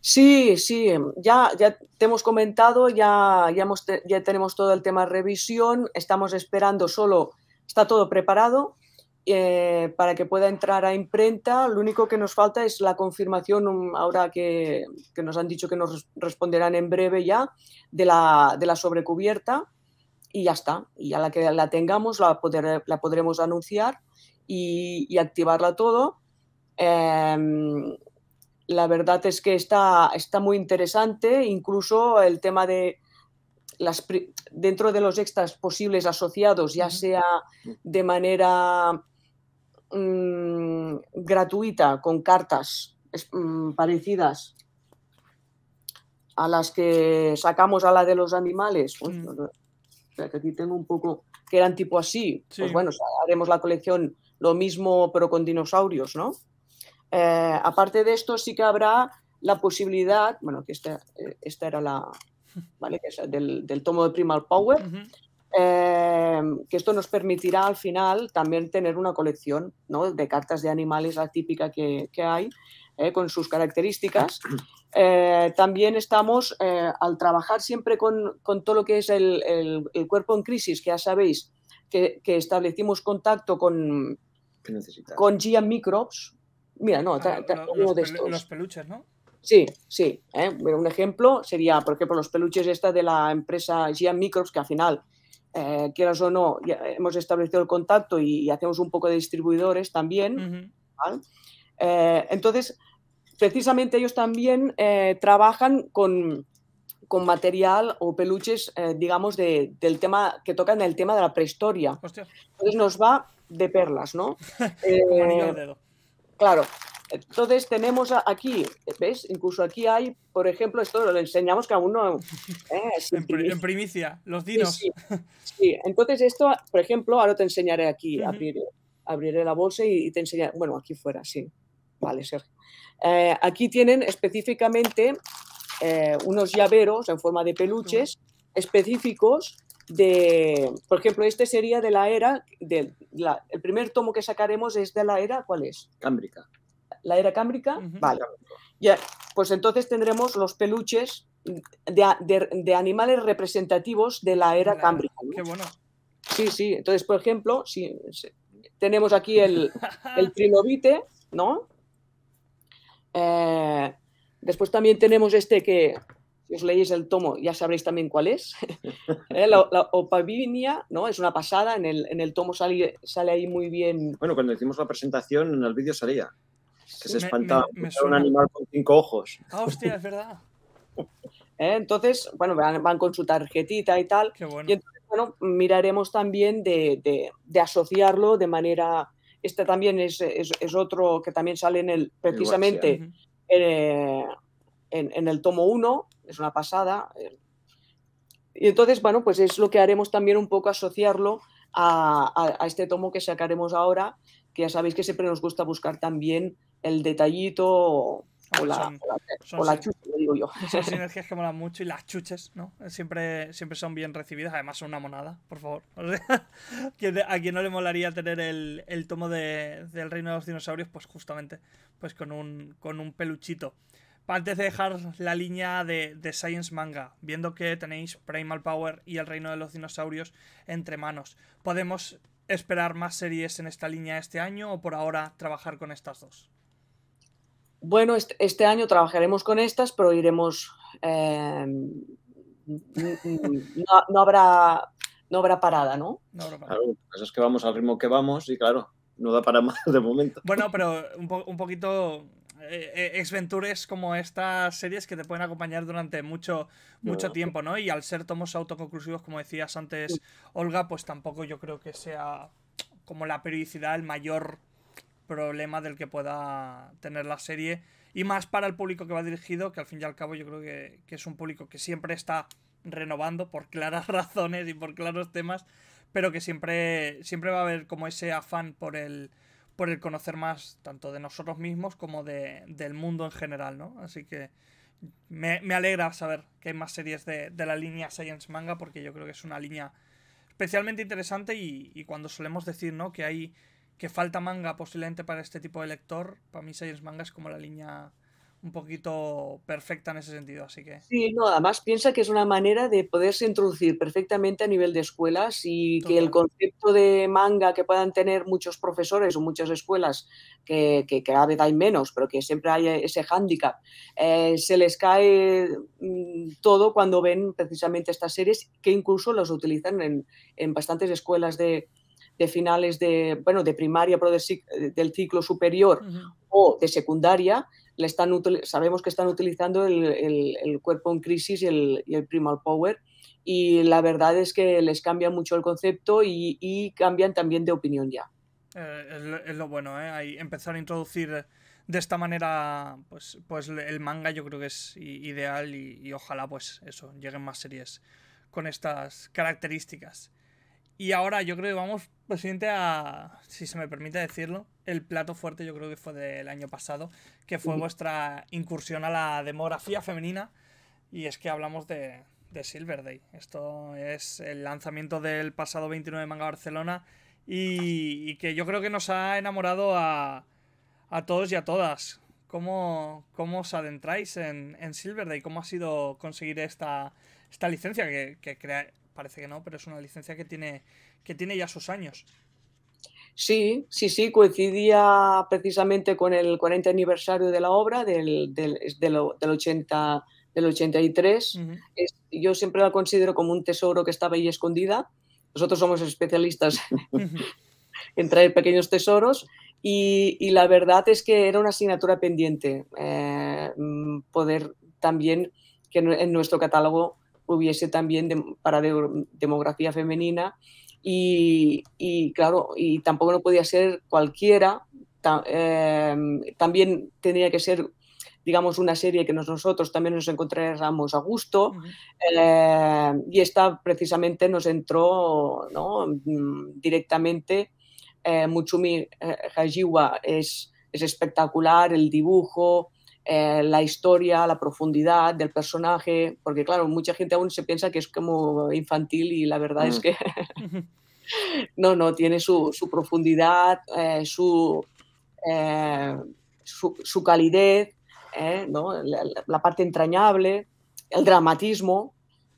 Sí, sí, ya, ya te hemos comentado, ya, ya, hemos ya tenemos todo el tema revisión, estamos esperando solo, está todo preparado eh, para que pueda entrar a imprenta. Lo único que nos falta es la confirmación, um, ahora que, que nos han dicho que nos res- responderán en breve ya, de la, de la sobrecubierta y ya está. Y a la que la tengamos la, poder- la podremos anunciar y, y activarla todo. Em, la verdad es que está, está muy interesante, incluso el tema de las dentro de los extras posibles asociados, ya sea de manera mm, gratuita, con cartas es- mm, parecidas a las que sacamos a la de los animales, pues, Mm. O sea, que aquí tengo un poco, que eran tipo así, Sí. pues bueno, o sea, haremos la colección lo mismo pero con dinosaurios, ¿no? Eh, aparte de esto sí que habrá la posibilidad, bueno, que esta, eh, esta era la, ¿vale? Que es del, del tomo de Primal Power, eh, que esto nos permitirá al final también tener una colección ¿no? de cartas de animales atípica que, que hay, eh, con sus características. Eh, también estamos, eh, al trabajar siempre con, con todo lo que es el, el- el cuerpo en crisis, que ya sabéis que, que establecimos contacto con, con Gia Microbes. Mira, no, Ah, uno los, de estos. los peluches, ¿no? Sí, sí. ¿eh? Un ejemplo sería, por ejemplo, los peluches esta de la empresa Gian Microbes, que al final, eh, quieras o no, ya hemos establecido el contacto y, y hacemos un poco de distribuidores también. Ujú. ¿vale? Eh, entonces, precisamente ellos también eh, trabajan con, con material o peluches, eh, digamos, de- del tema que tocan el tema de la prehistoria. Hostia, Entonces nos va de perlas, ¿no? Eh. Claro. Entonces tenemos a- aquí, ¿ves? Incluso aquí hay, por ejemplo, esto lo enseñamos que aún no... eh, En, pri- primicia. en primicia, los dinos. sí, sí. Entonces esto, por ejemplo, ahora te enseñaré aquí, abriré la bolsa y, y te enseñaré, bueno, aquí fuera, sí. Vale, Sergio. Eh, aquí tienen específicamente eh, unos llaveros en forma de peluches específicos de, por ejemplo, este sería de la era, de la- el primer tomo que sacaremos es de la era, ¿cuál es? Cámbrica. la era cámbrica, vale. Ya, pues entonces tendremos los peluches de, de- de animales representativos de la era La- cámbrica. ¿no? Qué bueno. Sí, sí. Entonces, por ejemplo, si, si- tenemos aquí el, el trilobite, ¿no? Eh, después también tenemos este que, si os leéis el tomo, ya sabréis también cuál es. Eh, la, la opavinia, ¿no? Es una pasada, en el, en el tomo sale, sale ahí muy bien. Bueno, cuando hicimos la presentación en el vídeo salía que se Me- espantaba me- me encontrar un animal con cinco ojos. Ah, hostia, es verdad. ¿eh? Entonces, bueno, van, van con su tarjetita y tal. Qué bueno. Y entonces, bueno, miraremos también de, de- de asociarlo de manera. Este también es, es- es otro que también sale en el, precisamente eh, en, en el tomo 1, es una pasada. eh. Y entonces, bueno, pues es lo que haremos también un poco asociarlo a, a- a este tomo que sacaremos ahora, que ya sabéis que siempre nos gusta buscar también el detallito o, o la, Son- o la- son o la chucha, le digo yo. Son sinergias que molan mucho y las chuches, ¿no? Siempre, siempre son bien recibidas. Además, son una monada, por favor. O sea, que- a quien no le molaría tener el, el tomo de- del Reino de los Dinosaurios, pues justamente, pues con un, con un peluchito. Antes de dejar la línea de, de Science Manga, viendo que tenéis Primal Power y el Reino de los Dinosaurios entre manos, ¿podemos esperar más series en esta línea este año o por ahora trabajar con estas dos? Bueno, este, este año trabajaremos con estas, pero iremos. eh, n- no, no habrá, no habrá parada, ¿no? No. Claro, que pasa es que vamos al ritmo que vamos y claro, no da para más de momento. Bueno, pero un, po- un poquito eh, eh, Exventures como estas series que te pueden acompañar durante mucho, mucho No. tiempo, ¿no? Y al ser tomos autoconclusivos, como decías antes, Olga, pues tampoco yo creo que sea como la periodicidad el mayor problema del que pueda tener la serie. Y más para el público que va dirigido, que al fin y al cabo yo creo que, es un público que siempre está renovando por claras razones y por claros temas, pero que siempre, siempre va a haber como ese afán por el, por el conocer más tanto de nosotros mismos como de, del mundo en general, ¿no? Así que me, me alegra saber que hay más series de, de la línea Science Manga porque yo creo que es una línea especialmente interesante y, y cuando solemos decir, ¿no? Que hay que falta manga posiblemente para este tipo de lector, para mí Science Manga es como la línea un poquito perfecta en ese sentido, así que Sí, no, además piensa que es una manera de poderse introducir perfectamente a nivel de escuelas y que el concepto de manga que puedan tener muchos profesores o muchas escuelas, que, que cada vez hay menos, pero que siempre hay ese hándicap, eh, se les cae mm, todo cuando ven precisamente estas series que incluso las utilizan en, en bastantes escuelas de, de finales de, bueno, de primaria, pero de cic- del ciclo superior o de secundaria, le están sabemos que están utilizando el, el- el cuerpo en crisis y el, y el primal power y la verdad es que les cambia mucho el concepto y, y cambian también de opinión ya. Eh, es, lo- bueno, ¿eh? Ahí empezar a introducir de esta manera, pues, pues el manga yo creo que es ideal y, ojalá pues eso, lleguen más series con estas características. Y ahora yo creo que vamos, presidente, a, si se me permite decirlo, el plato fuerte yo creo que fue del año pasado, que fue vuestra incursión a la demografía femenina. Y es que hablamos de, de Silver Day. Esto es el lanzamiento del pasado 29 de Manga Barcelona y, que yo creo que nos ha enamorado a, a todos y a todas. ¿Cómo, cómo os adentráis en, en Silver Day? ¿Cómo ha sido conseguir esta, esta licencia? Que, que parece que no, pero es una licencia que tiene, que tiene ya sus años. Sí, sí, sí, coincidía precisamente con el 40 aniversario de la obra del, del, del, del 80 del 83. yo siempre la considero como un tesoro que estaba ahí escondida. Nosotros somos especialistas en traer pequeños tesoros y, la verdad es que era una asignatura pendiente eh, mm, poder también que en nuestro catálogo hubiese también para demografía femenina y, claro, y tampoco no podía ser cualquiera, eh, también tenía que ser digamos, una serie que nosotros también nos encontráramos a gusto. Eh, y esta precisamente nos entró ¿no? Directamente. Eh, Muchumi eh, Hajiwa es, es espectacular, el dibujo, la historia, la profundidad del personaje, porque claro, mucha gente aún se piensa que es como infantil y la verdad es que no, no, tiene su, su profundidad, su, su, su, calidez ¿eh? la, parte entrañable, el dramatismo.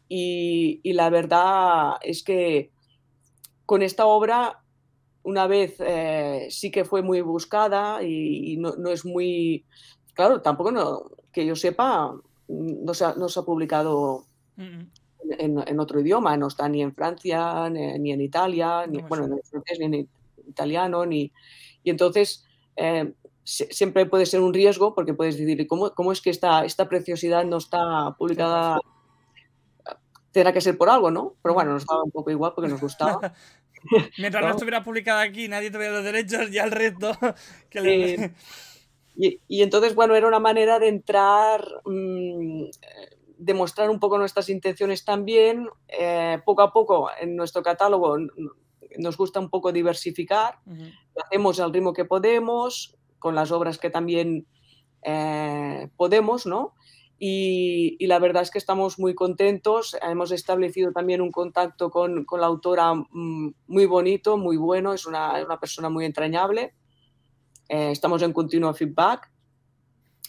Y, la verdad es que con esta obra, una vez eh, sí que fue muy buscada y, no, es muy. Claro, tampoco no, que yo sepa, no se ha, no se ha publicado. En, otro idioma, no está ni en Francia, ni, en Italia, ni, bueno, en francés, ni en italiano, ni... Y entonces, eh, siempre puede ser un riesgo porque puedes decir, ¿cómo, cómo es que esta, esta preciosidad no está publicada? Tendrá que ser por algo, ¿no? Pero bueno, nos daba un poco igual porque nos gustaba. Mientras ¿no? estuviera publicada aquí, nadie tuviera los derechos, ya el resto. Que y, y, entonces, bueno, era una manera de entrar, mmm, demostrar un poco nuestras intenciones también. Eh, poco a poco en nuestro catálogo nos gusta un poco diversificar, uh -huh. lo hacemos al ritmo que podemos, con las obras que también eh, podemos, ¿no? Y, y, la verdad es que estamos muy contentos. Hemos establecido también un contacto con, con la autora mm, muy bonito, muy bueno. Es una, una persona muy entrañable. Eh, estamos en continuo feedback.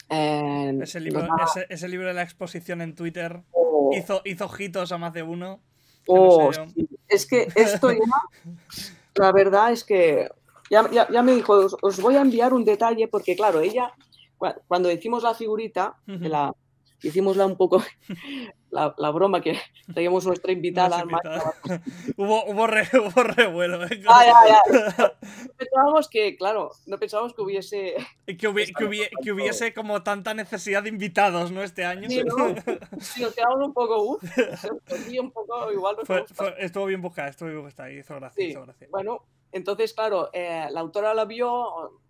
Eh, ese, libro, ese, ese, libro, de la exposición en Twitter oh. hizo, hizo ojitos a más de uno. Oh, no sé sí. Es que esto ya, la verdad es que ya, ya, ya me dijo, os, os, voy a enviar un detalle porque, claro, ella, cuando decimos la figurita, uh -huh. la, hicimosla un poco la, la, broma que traíamos nuestra invitada. invitada. hubo, hubo, re, hubo revuelo. ¿eh? Ah, ya, ya. pensábamos que, claro, no pensábamos que hubiese... Que, hubi que, hubi que, hubiese como tanta necesidad de invitados, ¿no? Este año. Sí, ¿no? sí nos quedamos un poco, uff, un poco igual. Fue, fue, estuvo bien buscada, estuvo bien buscada, hizo gracia, sí. hizo gracia. Bueno, entonces, claro, eh, la autora la vio,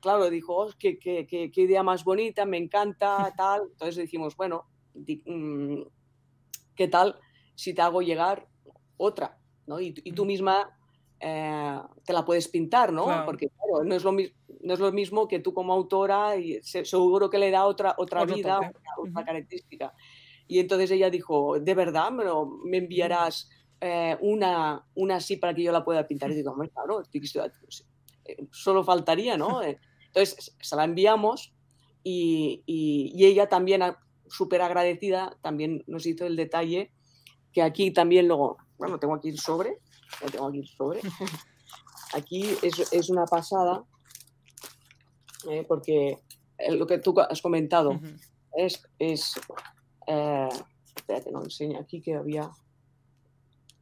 claro, dijo, oh, qué, qué, qué, qué, idea más bonita, me encanta, tal. Entonces dijimos, bueno, di, mmm, ¿qué tal si te hago llegar otra? ¿no? Y, y tú misma eh, te la puedes pintar, ¿no? Claro. Porque claro, no, es lo no es lo mismo que tú como autora, y seguro que le da otra, otra vida, otra, otra, característica. Y entonces ella dijo, ¿de verdad me, me enviarás eh, una, una así para que yo la pueda pintar? Y digo, hombre, claro, eh, solo faltaría, ¿no? Entonces se la enviamos y, y, y ella también, súper agradecida, también nos hizo el detalle que aquí también luego, bueno, tengo aquí el sobre, tengo aquí el sobre, aquí es, es una pasada, eh, porque lo que tú has comentado uh -huh. es, es eh, espérate, no enseño aquí que había,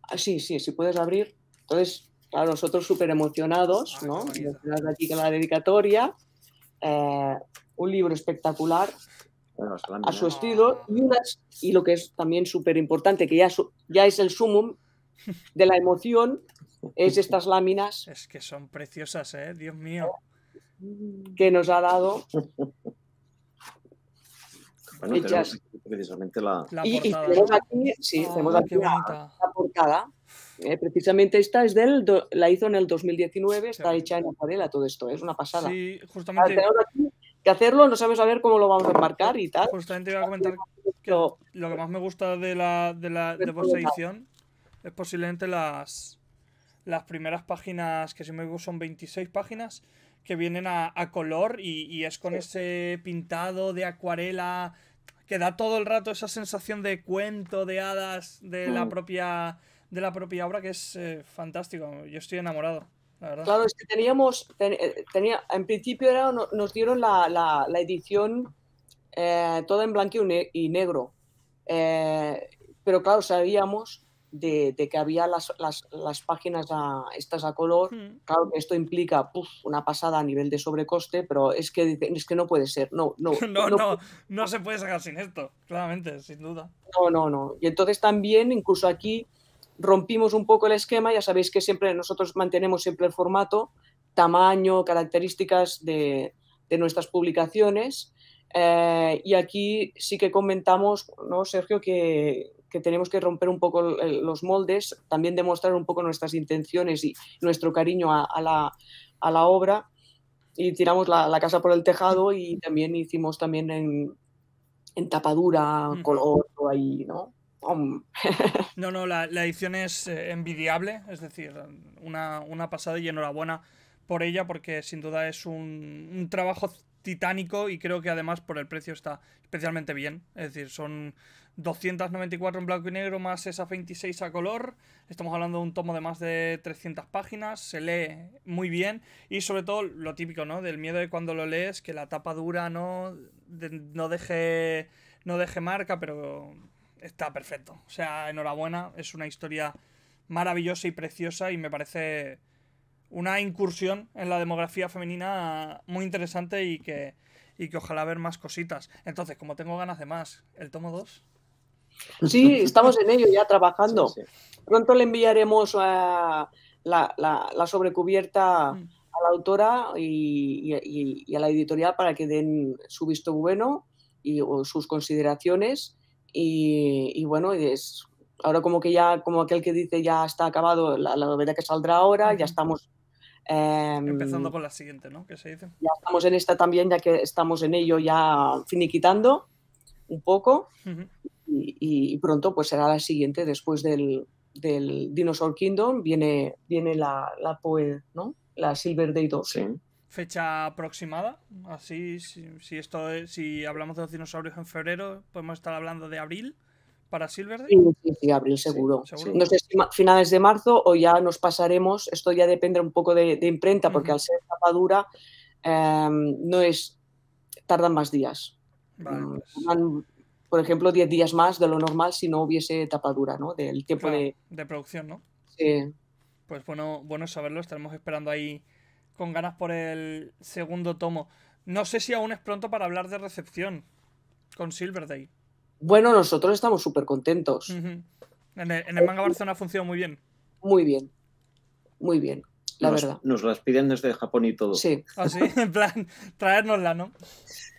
ah, sí, sí, si puedes abrir, entonces claro, nosotros súper emocionados, ah, ¿no? aquí con la dedicatoria, eh, un libro espectacular a su estilo y, unas, y lo que es también súper importante, que ya, ya es el sumum de la emoción, es estas láminas. Es que son preciosas, ¿eh? Dios mío. que nos ha dado. Bueno, Hechas. aquí precisamente la... La Y, tenemos aquí, sí, Ah, tenemos aquí qué la, la portada. Eh, precisamente esta es del, do- la hizo en el 2019, está Sí. hecha en acuarela todo esto, es una pasada. Sí, justamente, que hacerlo, no sabemos a ver cómo lo vamos a enmarcar y tal. justamente iba a comentar que lo que más me gusta de la de, la, de vuestra edición es posiblemente las las primeras páginas, que si me equivoco son 26 páginas, que vienen a, a color y, y es con ese pintado de acuarela que da todo el rato esa sensación de cuento, de hadas, de la Mm. propia de la propia obra que es eh, fantástico. Yo estoy enamorado, la verdad. Claro, es que teníamos, ten- eh, tenía, en principio era, no- nos dieron la, la- la edición eh, toda en blanco y, ne- y negro. Eh, pero claro, sabíamos de, de que había las, las- las páginas a, estas a color. Mm. Claro que esto implica puf, una pasada a nivel de sobrecoste, pero es que, es que no puede ser. No, no, No, no, no, no se puede sacar sin esto, claramente, sin duda. No, no, no. Y entonces también, incluso aquí, rompimos un poco el esquema. Ya sabéis que siempre nosotros mantenemos siempre el formato, tamaño, características de, de nuestras publicaciones. Eh, y aquí sí que comentamos, ¿no, Sergio, que, que tenemos que romper un poco los moldes, también demostrar un poco nuestras intenciones y nuestro cariño a, a la, a la obra. Y tiramos la, la casa por el tejado y también hicimos también en, en tapadura, Ujú. color, ahí, ¿no? No, no, la, edición es eh, envidiable, es decir, una, una pasada y enhorabuena por ella porque sin duda es un, un trabajo titánico y creo que además por el precio está especialmente bien. Es decir, son 294 en blanco y negro más esas 26 a color. Estamos hablando de un tomo de más de 300 páginas, se lee muy bien y sobre todo lo típico, ¿no? Del miedo de cuando lo lees, que la tapa dura no, no deje no deje marca, pero está perfecto. O sea, enhorabuena, es una historia maravillosa y preciosa y me parece una incursión en la demografía femenina muy interesante y que, y que ojalá ver más cositas. Entonces, como tengo ganas de más, el tomo 2. Sí, estamos en ello ya trabajando. Sí, sí. Pronto le enviaremos eh, la, la- la sobrecubierta Mm. a la autora y, y- y- y a la editorial para que den su visto bueno y o sus consideraciones. Y, y bueno, es, ahora como que ya, como aquel que dice ya está acabado la, la novela que saldrá ahora, ya estamos... em, Empezando con la siguiente, ¿no? Que se dice. ya estamos en esta también, ya que estamos en ello ya finiquitando un poco Ujú. y, y- y pronto pues será la siguiente después del, del Dinosaur Kingdom viene, viene la, la Poe, ¿no? La Silver Day 2. Sí. Fecha aproximada. Así, si, si esto es- si hablamos de los dinosaurios en febrero, podemos estar hablando de abril para Silver Sí, sí, sí, abril seguro. seguro. No sé si finales de marzo o ya nos pasaremos, esto ya depende un poco de, de imprenta, porque al ser tapadura em, no es, tardan más días. Vale, Mm, pues, tardan, por ejemplo, 10 días más de lo normal si no hubiese tapadura, ¿no? Del tiempo claro, de... de producción, ¿no? sí. Pues bueno, bueno saberlo, estaremos esperando ahí con ganas por el segundo tomo. No sé si aún es pronto para hablar de recepción con Silver Day. Bueno, nosotros estamos súper contentos. En el, en el manga Barcelona funciona muy bien. Muy bien. Muy bien, la nos, verdad. nos las piden desde Japón y todo. Sí. Así, en plan, traérnosla, ¿no?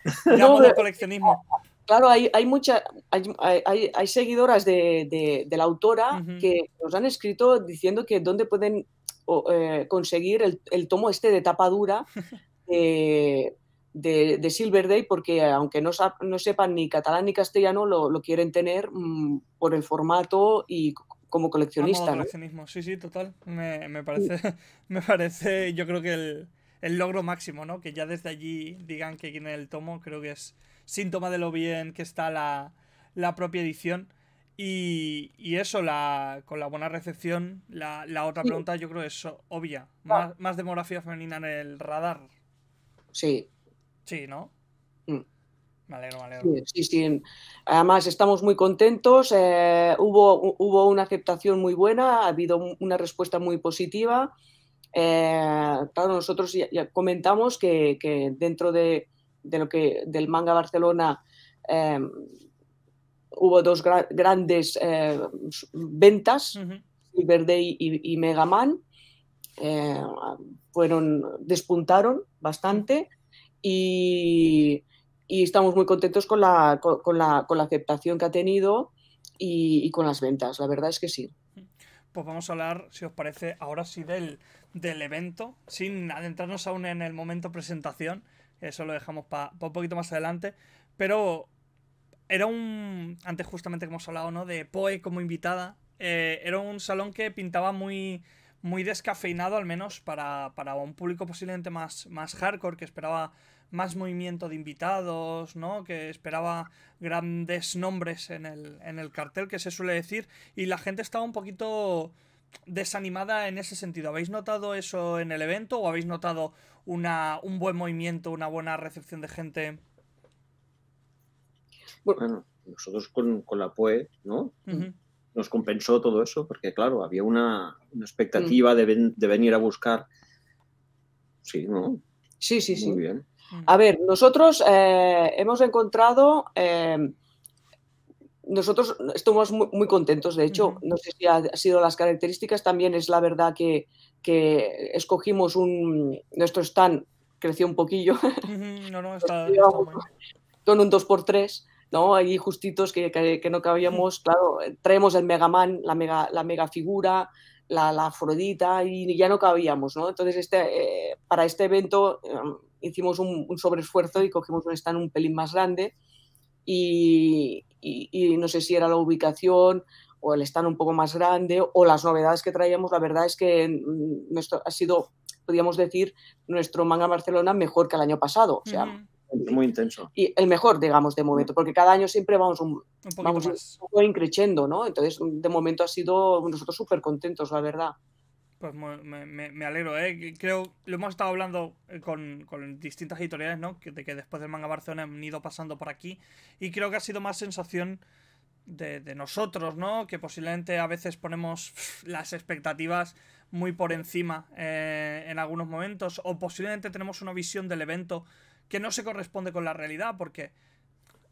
No, Ya modo pero- coleccionismo. Claro, hay, hay, mucha, hay, hay- hay seguidoras de, de- de la autora que nos han escrito diciendo que dónde pueden o, eh, conseguir el, el tomo este de tapa dura de, de, de Silver Day, porque aunque no, sepan ni catalán ni castellano, lo, lo quieren tener mm, por el formato y como coleccionista. ¿no? coleccionismo. Sí, sí, total. Me, me parece, me parece, yo creo que el, el logro máximo, ¿no? Que ya desde allí digan que quieren el tomo, creo que es síntoma de lo bien que está la, la propia edición. Y, y eso, la, con la buena recepción, la, la otra Sí. pregunta yo creo es obvia. Más, más demografía femenina en el radar. Sí, Sí, ¿no? Mm. Me alegro, me alegro. Sí, sí, sí. Además, estamos muy contentos. eh, hubo, hubo una aceptación muy buena, ha habido un- una respuesta muy positiva. Eh, claro, nosotros ya, ya comentamos que, que dentro de, de lo que del manga Barcelona eh, hubo dos gra- grandes eh, ventas, Ujú. Silver Day y, y Mega Man. eh, fueron, despuntaron bastante y, estamos muy contentos con la, con, la, con la, aceptación que ha tenido y, con las ventas, la verdad es que sí. Pues vamos a hablar, si os parece, ahora sí del, del evento, sin adentrarnos aún en el momento presentación, eso lo dejamos para un poquito más adelante, pero era un, antes justamente que hemos hablado, ¿no? De Poe como invitada, eh, era un salón que pintaba muy muy descafeinado, al menos para, un público posiblemente más, más hardcore, que esperaba más movimiento de invitados, ¿no? Que esperaba grandes nombres en el, en el cartel, que se suele decir, y la gente estaba un poquito desanimada en ese sentido. ¿Habéis notado eso en el evento o habéis notado una, un buen movimiento, una buena recepción de gente? Bueno, nosotros con, la POE, ¿no? nos compensó todo eso, porque claro, había una, expectativa de, venir a buscar. Sí, ¿no? Sí, sí, sí. Muy bien. Mm. A ver, nosotros eh, hemos encontrado, eh, nosotros estamos muy, contentos, de hecho, no sé si ha, sido las características, también es la verdad que, escogimos un, nuestro stand creció un poquillo. No, no, está, con un 2x3 ¿no? Ahí justitos que, que, no cabíamos, claro, traemos el Megaman, la mega, la mega figura, la, la Afrodita y ya no cabíamos, ¿no? Entonces, este, eh, para este evento em, hicimos un, un, sobreesfuerzo y cogimos un stand un pelín más grande y, y, no sé si era la ubicación o el stand un poco más grande o las novedades que traíamos, la verdad es que mm, nuestro, ha sido, podríamos decir, nuestro manga Barcelona mejor que el año pasado. O sea, muy intenso. Y el mejor, digamos, de momento, porque cada año siempre vamos un, un vamos más. un poco increciendo, ¿no? Entonces, de momento ha sido nosotros súper contentos, la verdad. Pues me, me, alegro, ¿eh? Creo, lo hemos estado hablando eh, con, con, distintas editoriales, ¿no? de que después del manga Barcelona han ido pasando por aquí. Y creo que ha sido más sensación de, de nosotros, ¿no? Que posiblemente a veces ponemos las expectativas muy por encima eh, en algunos momentos. O posiblemente tenemos una visión del evento que no se corresponde con la realidad, porque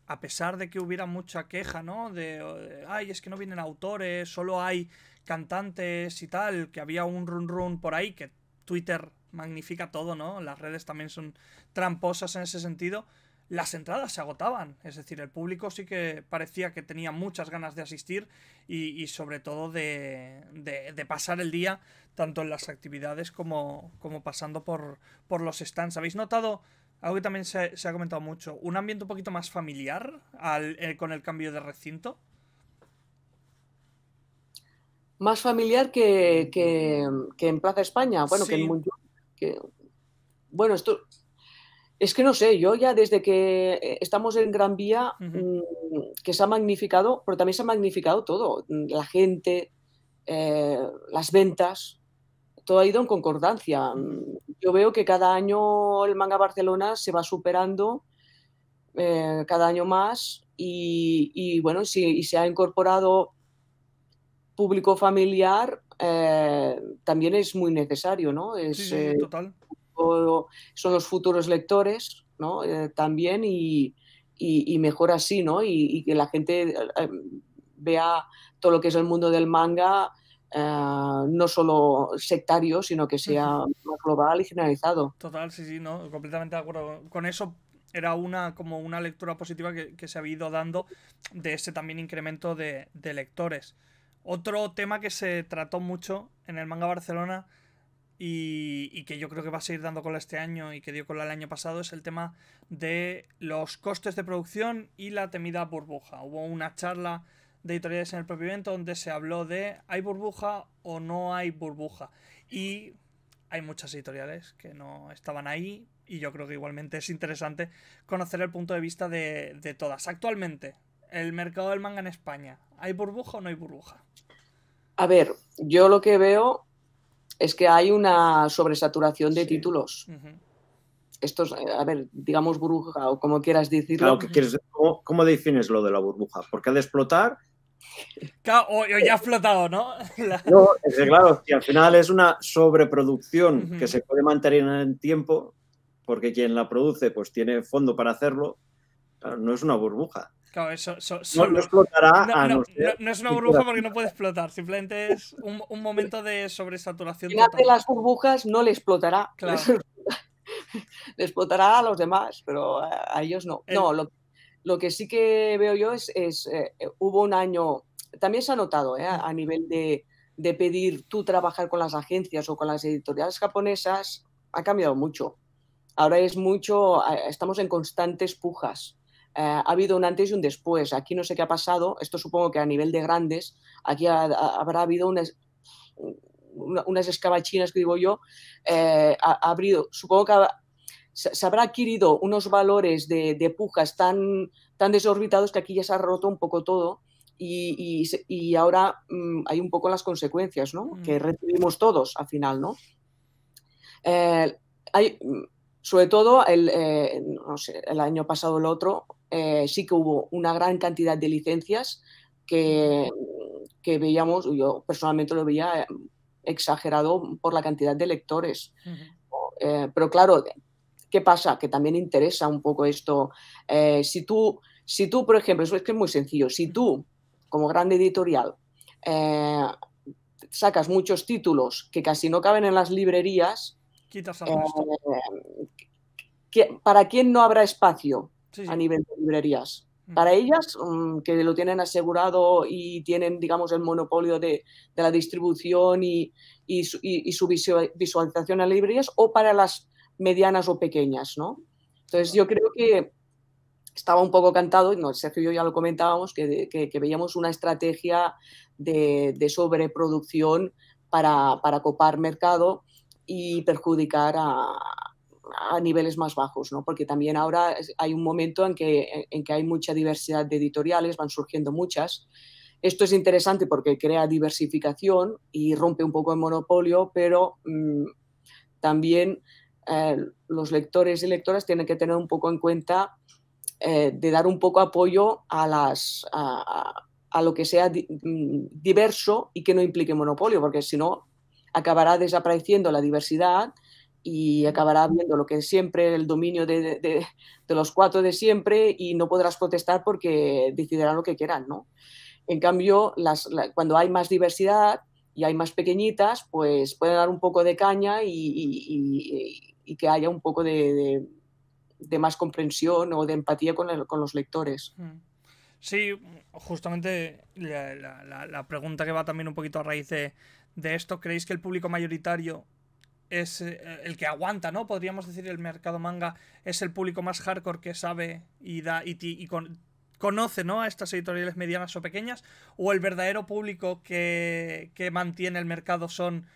a pesar de que hubiera mucha queja, ¿no? De, ay, es que no vienen autores, solo hay cantantes y tal, que había un run run por ahí, que Twitter magnifica todo, ¿no? Las redes también son tramposas en ese sentido. Las entradas se agotaban, es decir, el público sí que parecía que tenía muchas ganas de asistir y, sobre todo de, de, pasar el día tanto en las actividades como, como pasando por, por los stands. ¿Habéis notado algo que también se, ha comentado mucho. Un ambiente un poquito más familiar eh, con el cambio de recinto. Más familiar que, en Plaza España. Bueno, que en que, Bueno, esto. Es que no sé, yo ya desde que eh, estamos en Gran Vía, mm, que se ha magnificado, pero también se ha magnificado todo. La gente, eh, las ventas, todo ha ido en concordancia yo veo que cada año el manga Barcelona se va superando eh, cada año más y, bueno, si se ha incorporado público familiar, eh, también es muy necesario, ¿no? Es, eh, total. Son los futuros lectores, ¿no? también y, mejor así, ¿no? Y, que la gente vea todo lo que es el mundo del manga eh, no solo sectario, sino que sea más global y generalizado. Total, sí, sí, no, completamente de acuerdo. Con eso era una como una lectura positiva que, se ha ido dando de ese también incremento de, lectores. Otro tema que se trató mucho en el manga Barcelona y, y, que yo creo que va a seguir dando cola este año y que dio cola el año pasado es el tema de los costes de producción y la temida burbuja. Hubo una charla de editoriales en el propio evento donde se habló de ¿hay burbuja o no hay burbuja? Y hay muchas editoriales que no estaban ahí y yo creo que igualmente es interesante conocer el punto de vista de, todas. Actualmente, el mercado del manga en España, ¿hay burbuja o no hay burbuja? A ver, yo lo que veo es que hay una sobresaturación de títulos. Estos, a ver, digamos burbuja o como quieras decirlo. ¿cómo, ¿cómo, defines lo de la burbuja? Porque ha de explotar o, ya ha flotado, ¿no? no, es que claro, si al final es una sobreproducción que se puede mantener en el tiempo, porque quien la produce pues tiene fondo para hacerlo, no es una burbuja. Claro, eso, no, explotará no, a no, no, es una burbuja porque no puede explotar, simplemente es un, un momento de sobresaturación. Quien hace las burbujas no le explotará. Claro. le explotará a los demás, pero a, ellos no. No, lo, lo, que sí que veo yo es, es eh, hubo un año, también se ha notado eh, a nivel de, pedir tú trabajar con las agencias o con las editoriales japonesas, ha cambiado mucho. Ahora es mucho, eh, estamos en constantes pujas eh, ha habido un antes y un después. Aquí no sé qué ha pasado, esto supongo que a nivel de grandes, aquí habrá habido unas, unas escabachinas que digo yo, eh, ha, habido, supongo que se, habrá adquirido unos valores de, pujas tan, tan desorbitados que aquí ya se ha roto un poco todo. Y, y, ahora mm, hay un poco las consecuencias, ¿no? Que mm. recibimos todos al final, ¿no? Eh, hay, sobre todo el, no sé, el año pasado el otro, eh, sí que hubo una gran cantidad de licencias que, que, veíamos, yo personalmente lo veía exagerado por la cantidad de lectores. Eh, pero claro, ¿qué pasa? Que también interesa un poco esto. Eh, si, tú, si tú, por ejemplo, es que es muy sencillo, si tú, como gran editorial, sacas muchos títulos que casi no caben en las librerías, Quitas ¿para quién no habrá espacio? a nivel de librerías. Mm. Para ellas, mm, que lo tienen asegurado y tienen, digamos, el monopolio de, la distribución y, su visualización en librerías, o para las medianas o pequeñas, ¿no? Entonces, yo creo que estaba un poco cantado, no, Sergio y yo ya lo comentábamos, que, veíamos una estrategia de, sobreproducción para, para, copar mercado y perjudicar a, a niveles más bajos, ¿no? porque también ahora hay un momento en que, en que hay mucha diversidad de editoriales, van surgiendo muchas. Esto es interesante porque crea diversificación y rompe un poco el monopolio, pero mm, también eh, los lectores y lectoras tienen que tener un poco en cuenta eh, de dar un poco apoyo a, las, a, a lo que sea mm, diverso y que no implique monopolio, porque si no acabará desapareciendo la diversidad y acabará viendo lo que es siempre el dominio de, de, los cuatro de siempre y no podrás protestar porque decidirán lo que quieran, ¿no? En cambio, las, cuando hay más diversidad y hay más pequeñitas, pues pueden dar un poco de caña y, que haya un poco de, de, más comprensión o de empatía con, con los lectores. Mm. Sí, justamente la, la, pregunta que va también un poquito a raíz de, de esto, ¿creéis que el público mayoritario es eh, el que aguanta, ¿no? Podríamos decir el mercado manga es el público más hardcore que sabe y da y, conoce, ¿no? A estas editoriales medianas o pequeñas. O el verdadero público que, que mantiene el mercado son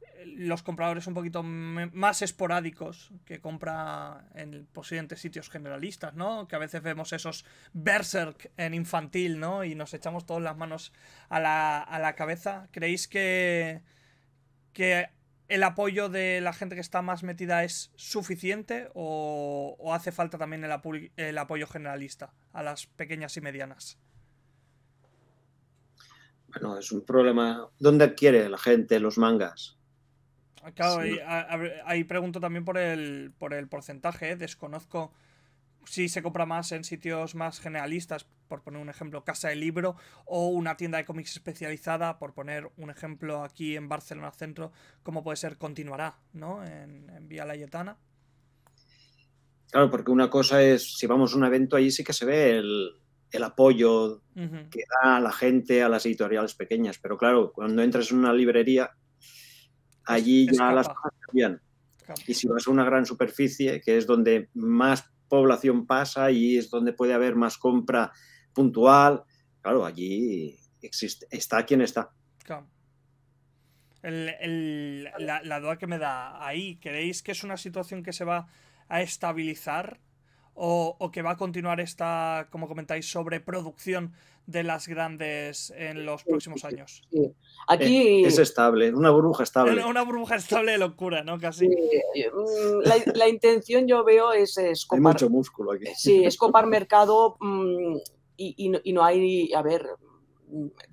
eh, los compradores un poquito más esporádicos que compra en posiblemente sitios generalistas, ¿no? Que a veces vemos esos berserk en infantil, ¿no? Y nos echamos todas las manos a la, a la cabeza. ¿Creéis que, que el apoyo de la gente que está más metida es suficiente o, hace falta también el, apoyo generalista a las pequeñas y medianas? Bueno, es un problema. ¿Dónde adquiere la gente los mangas? Claro, ahí, pregunto también por el, por el porcentaje. ¿eh? Desconozco si se compra más en sitios más generalistas, por poner un ejemplo, Casa de Libro, o una tienda de cómics especializada, por poner un ejemplo aquí en Barcelona Centro, como puede ser Continuará, ¿no? En, Vía Layetana. Claro, porque una cosa es, si vamos a un evento, allí sí que se ve el, apoyo que da la gente a las editoriales pequeñas, pero claro, cuando entras en una librería, allí ya las cosas cambian. Y si vas a una gran superficie, que es donde más población pasa y es donde puede haber más compra puntual. Claro, allí existe, está quien está. la, duda que me da ahí, ¿creéis que es una situación que se va a estabilizar o, que va a continuar esta, como comentáis, sobreproducción de las grandes en los próximos años? Aquí... Es, estable, una burbuja estable. Una burbuja estable de locura, ¿no? Casi. Mm, la, intención yo veo es, es Hay mucho músculo aquí. Sí, es copar mercado mm, y, no, hay, a ver,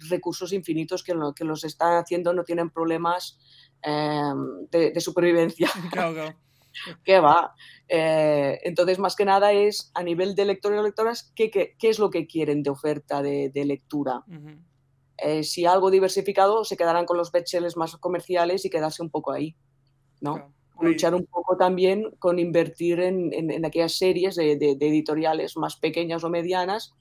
recursos infinitos que, lo, que los están haciendo, no tienen problemas em, de, supervivencia. Claro, claro. ¿Qué va? Eh, entonces, más que nada es a nivel de lectores y lectoras, ¿qué, qué, es lo que quieren de oferta de, lectura? Eh, si algo diversificado, se quedarán con los bestsellers más comerciales y quedarse un poco ahí, ¿no? Luchar un poco también con invertir en, en, aquellas series de, editoriales más pequeñas o medianas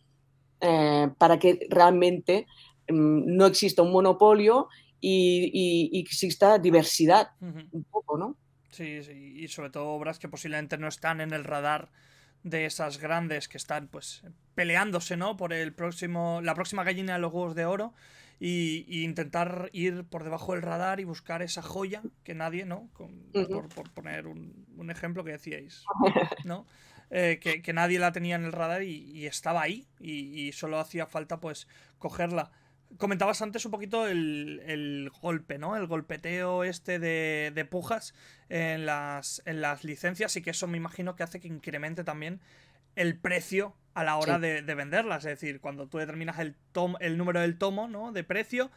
eh, para que realmente mm, no exista un monopolio y, y, exista diversidad, un poco, ¿no? Sí, sí, y sobre todo obras que posiblemente no están en el radar de esas grandes que están pues peleándose, ¿no? Por el próximo, la próxima gallina de los huevos de oro y, intentar ir por debajo del radar y buscar esa joya que nadie, ¿no? por, poner un, ejemplo que decíais, ¿no? Eh, que, nadie la tenía en el radar y, estaba ahí y, solo hacía falta pues cogerla. Comentabas antes un poquito el, golpe, ¿no? El golpeteo este de, de pujas en las, en las licencias y que eso me imagino que hace que incremente también el precio a la hora de, venderlas. Es decir, cuando tú determinas el, el número del tomo, ¿no? De precio,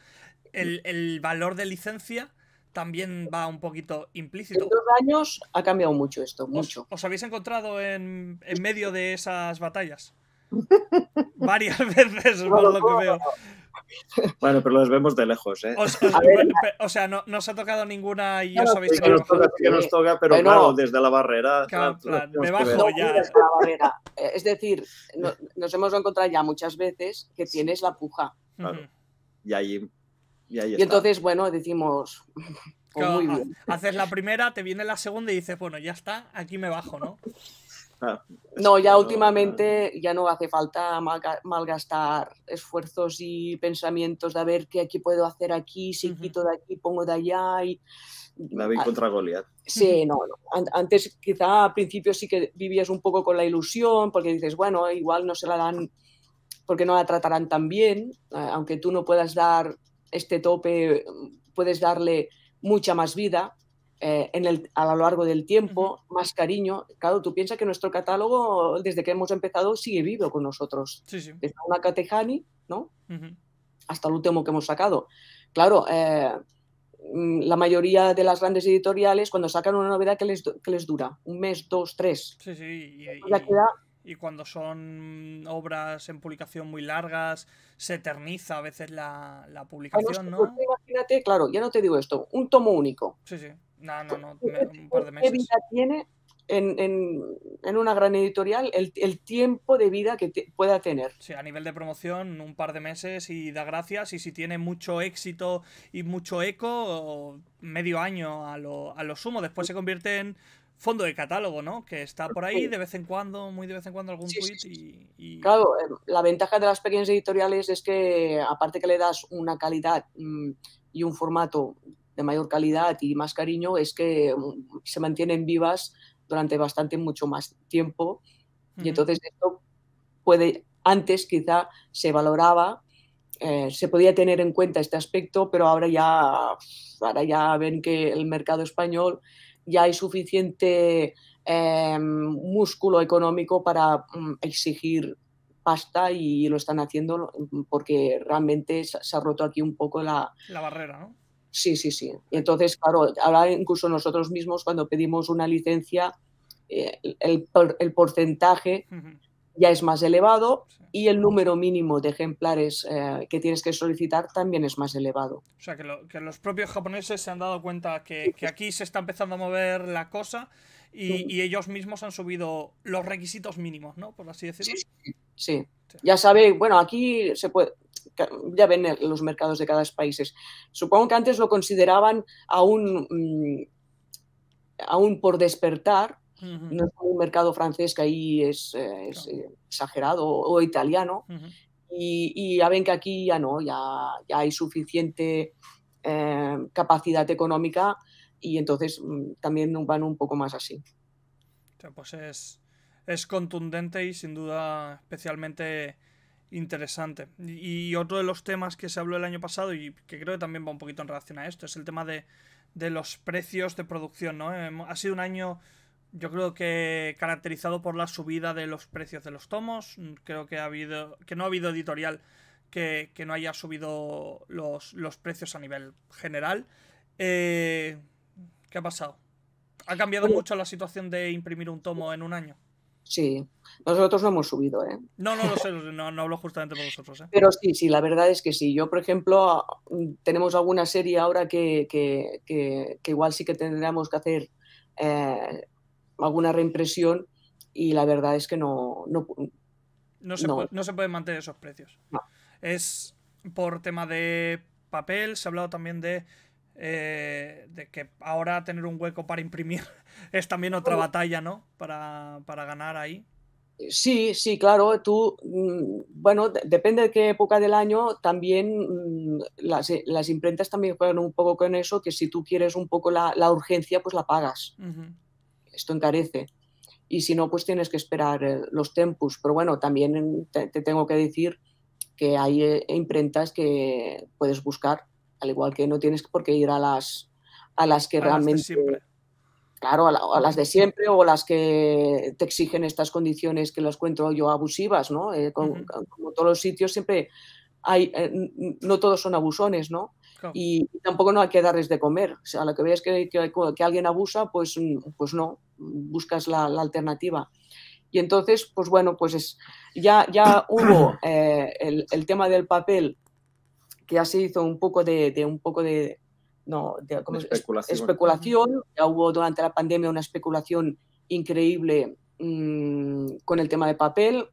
el, valor de licencia también va un poquito implícito. En dos años ha cambiado mucho esto, mucho. ¿Os, habéis encontrado en, en, medio de esas batallas? Varias veces, por lo que veo. Bueno, pero los vemos de lejos, ¿eh? o sea, no, no, se ha tocado ninguna y os habéis que nos, toca, que nos toca, pero claro, desde la barrera. debajo ya. Es decir, nos hemos encontrado ya muchas veces que tienes la puja. Y ahí. Y, ahí y entonces, bueno, decimos. Pues muy bien. Haces la primera, te viene la segunda y dices, bueno, ya está, aquí me bajo, ¿no? Ah, no, ya últimamente ya no hace falta malgastar esfuerzos y pensamientos de a ver qué aquí puedo hacer aquí, si quito de aquí, pongo de allá y... David contra Goliat. Sí, no, Antes quizá al principio sí que vivías un poco con la ilusión porque dices, bueno, igual no se la dan porque no la tratarán tan bien, eh, aunque tú no puedas dar este tope, puedes darle mucha más vida, eh, en el, a lo largo del tiempo, más cariño. Claro, tú piensas que nuestro catálogo, desde que hemos empezado, sigue vivo con nosotros. Desde una Catejani, ¿no? Hasta el último que hemos sacado. Claro, eh, la mayoría de las grandes editoriales, cuando sacan una novedad, ¿qué les, les dura? ¿Un mes, dos, tres? Sí, sí. Y, cuando son obras en publicación muy largas, se eterniza a veces la, la publicación, ¿no? Imagínate, claro, ya no te digo esto, un tomo único. Sí, sí. No, no, no, un par de meses. ¿Qué vida tiene en, en, en una gran editorial el, el, tiempo de vida que pueda tener? Sí, a nivel de promoción, un par de meses y da gracias. Y si tiene mucho éxito y mucho eco, medio año a lo, a lo sumo. Después se convierte en fondo de catálogo, ¿no? Que está por ahí de vez en cuando, muy de vez en cuando algún tweet y, Claro, eh, la ventaja de las pequeñas editoriales es que aparte que le das una calidad mm, y un formato de mayor calidad y más cariño es que mm, se mantienen vivas durante bastante mucho más tiempo y entonces esto puede antes quizá se valoraba eh, se podía tener en cuenta este aspecto pero ahora ya ahora ya ven que el mercado español ya hay suficiente em, músculo económico para mm, exigir pasta y lo están haciendo porque realmente se ha roto aquí un poco la, la barrera, ¿no? Sí, sí, sí. Entonces, claro, ahora incluso nosotros mismos cuando pedimos una licencia, eh, el, el, porcentaje ya es más elevado y el número mínimo de ejemplares eh, que tienes que solicitar también es más elevado. O sea, que, que los propios japoneses se han dado cuenta que, que, aquí se está empezando a mover la cosa y, y, ellos mismos han subido los requisitos mínimos, ¿no? Por así decirlo. sí. sí. Ya sabe, bueno, aquí se puede, ya ven los mercados de cada país. Supongo que antes lo consideraban aún, mm, aún por despertar, no es un mercado francés que ahí es, eh, exagerado, o, italiano, y, ya ven que aquí ya no, ya, ya hay suficiente eh, capacidad económica y entonces mm, también van un poco más así. pues es, es contundente y sin duda especialmente interesante. Y otro de los temas que se habló el año pasado y que creo que también va un poquito en relación a esto es el tema de, los precios de producción, ¿no? Ha sido un año, yo creo que caracterizado por la subida de los precios de los tomos. Creo que ha habido, que no ha habido editorial que, no haya subido los, precios a nivel general. Eh, ¿Qué ha pasado? ¿Ha cambiado mucho la situación de imprimir un tomo en un año? Sí, nosotros no hemos subido, ¿eh? No, no lo sé, no, no hablo justamente por vosotros. ¿eh? Pero sí, sí, la verdad es que sí. Yo, por ejemplo, tenemos alguna serie ahora que, que, que, igual sí que tendríamos que hacer eh, alguna reimpresión y la verdad es que no... No, no, se, Puede, no se pueden mantener esos precios. Es por tema de papel, se ha hablado también de, eh, de que ahora tener un hueco para imprimir es también otra batalla, ¿no? Para, para ganar ahí. Sí, sí, claro, tú, mm, bueno, depende de qué época del año, también mm, las, eh, las, imprentas también juegan un poco con eso, que si tú quieres un poco la, la urgencia, pues la pagas. Esto encarece. Y si no, pues tienes que esperar eh, los tempus. Pero bueno, también te, tengo que decir que hay imprentas que puedes buscar, al igual que no tienes por qué ir a las, a las que realmente claro, a, las de siempre o las que te exigen estas condiciones que las cuento yo abusivas, ¿no? Eh, como todos los sitios siempre hay, eh, no todos son abusones, ¿no? Y, tampoco no hay que darles de comer. O sea, a lo que veas que, que, alguien abusa, pues, pues no, buscas la, alternativa. Y entonces, pues bueno, pues es, ya, ya hubo eh, el, el, tema del papel, que ya se hizo un poco de, de un poco de, no, especulación. Ya hubo durante la pandemia una especulación increíble mm, con el tema de papel.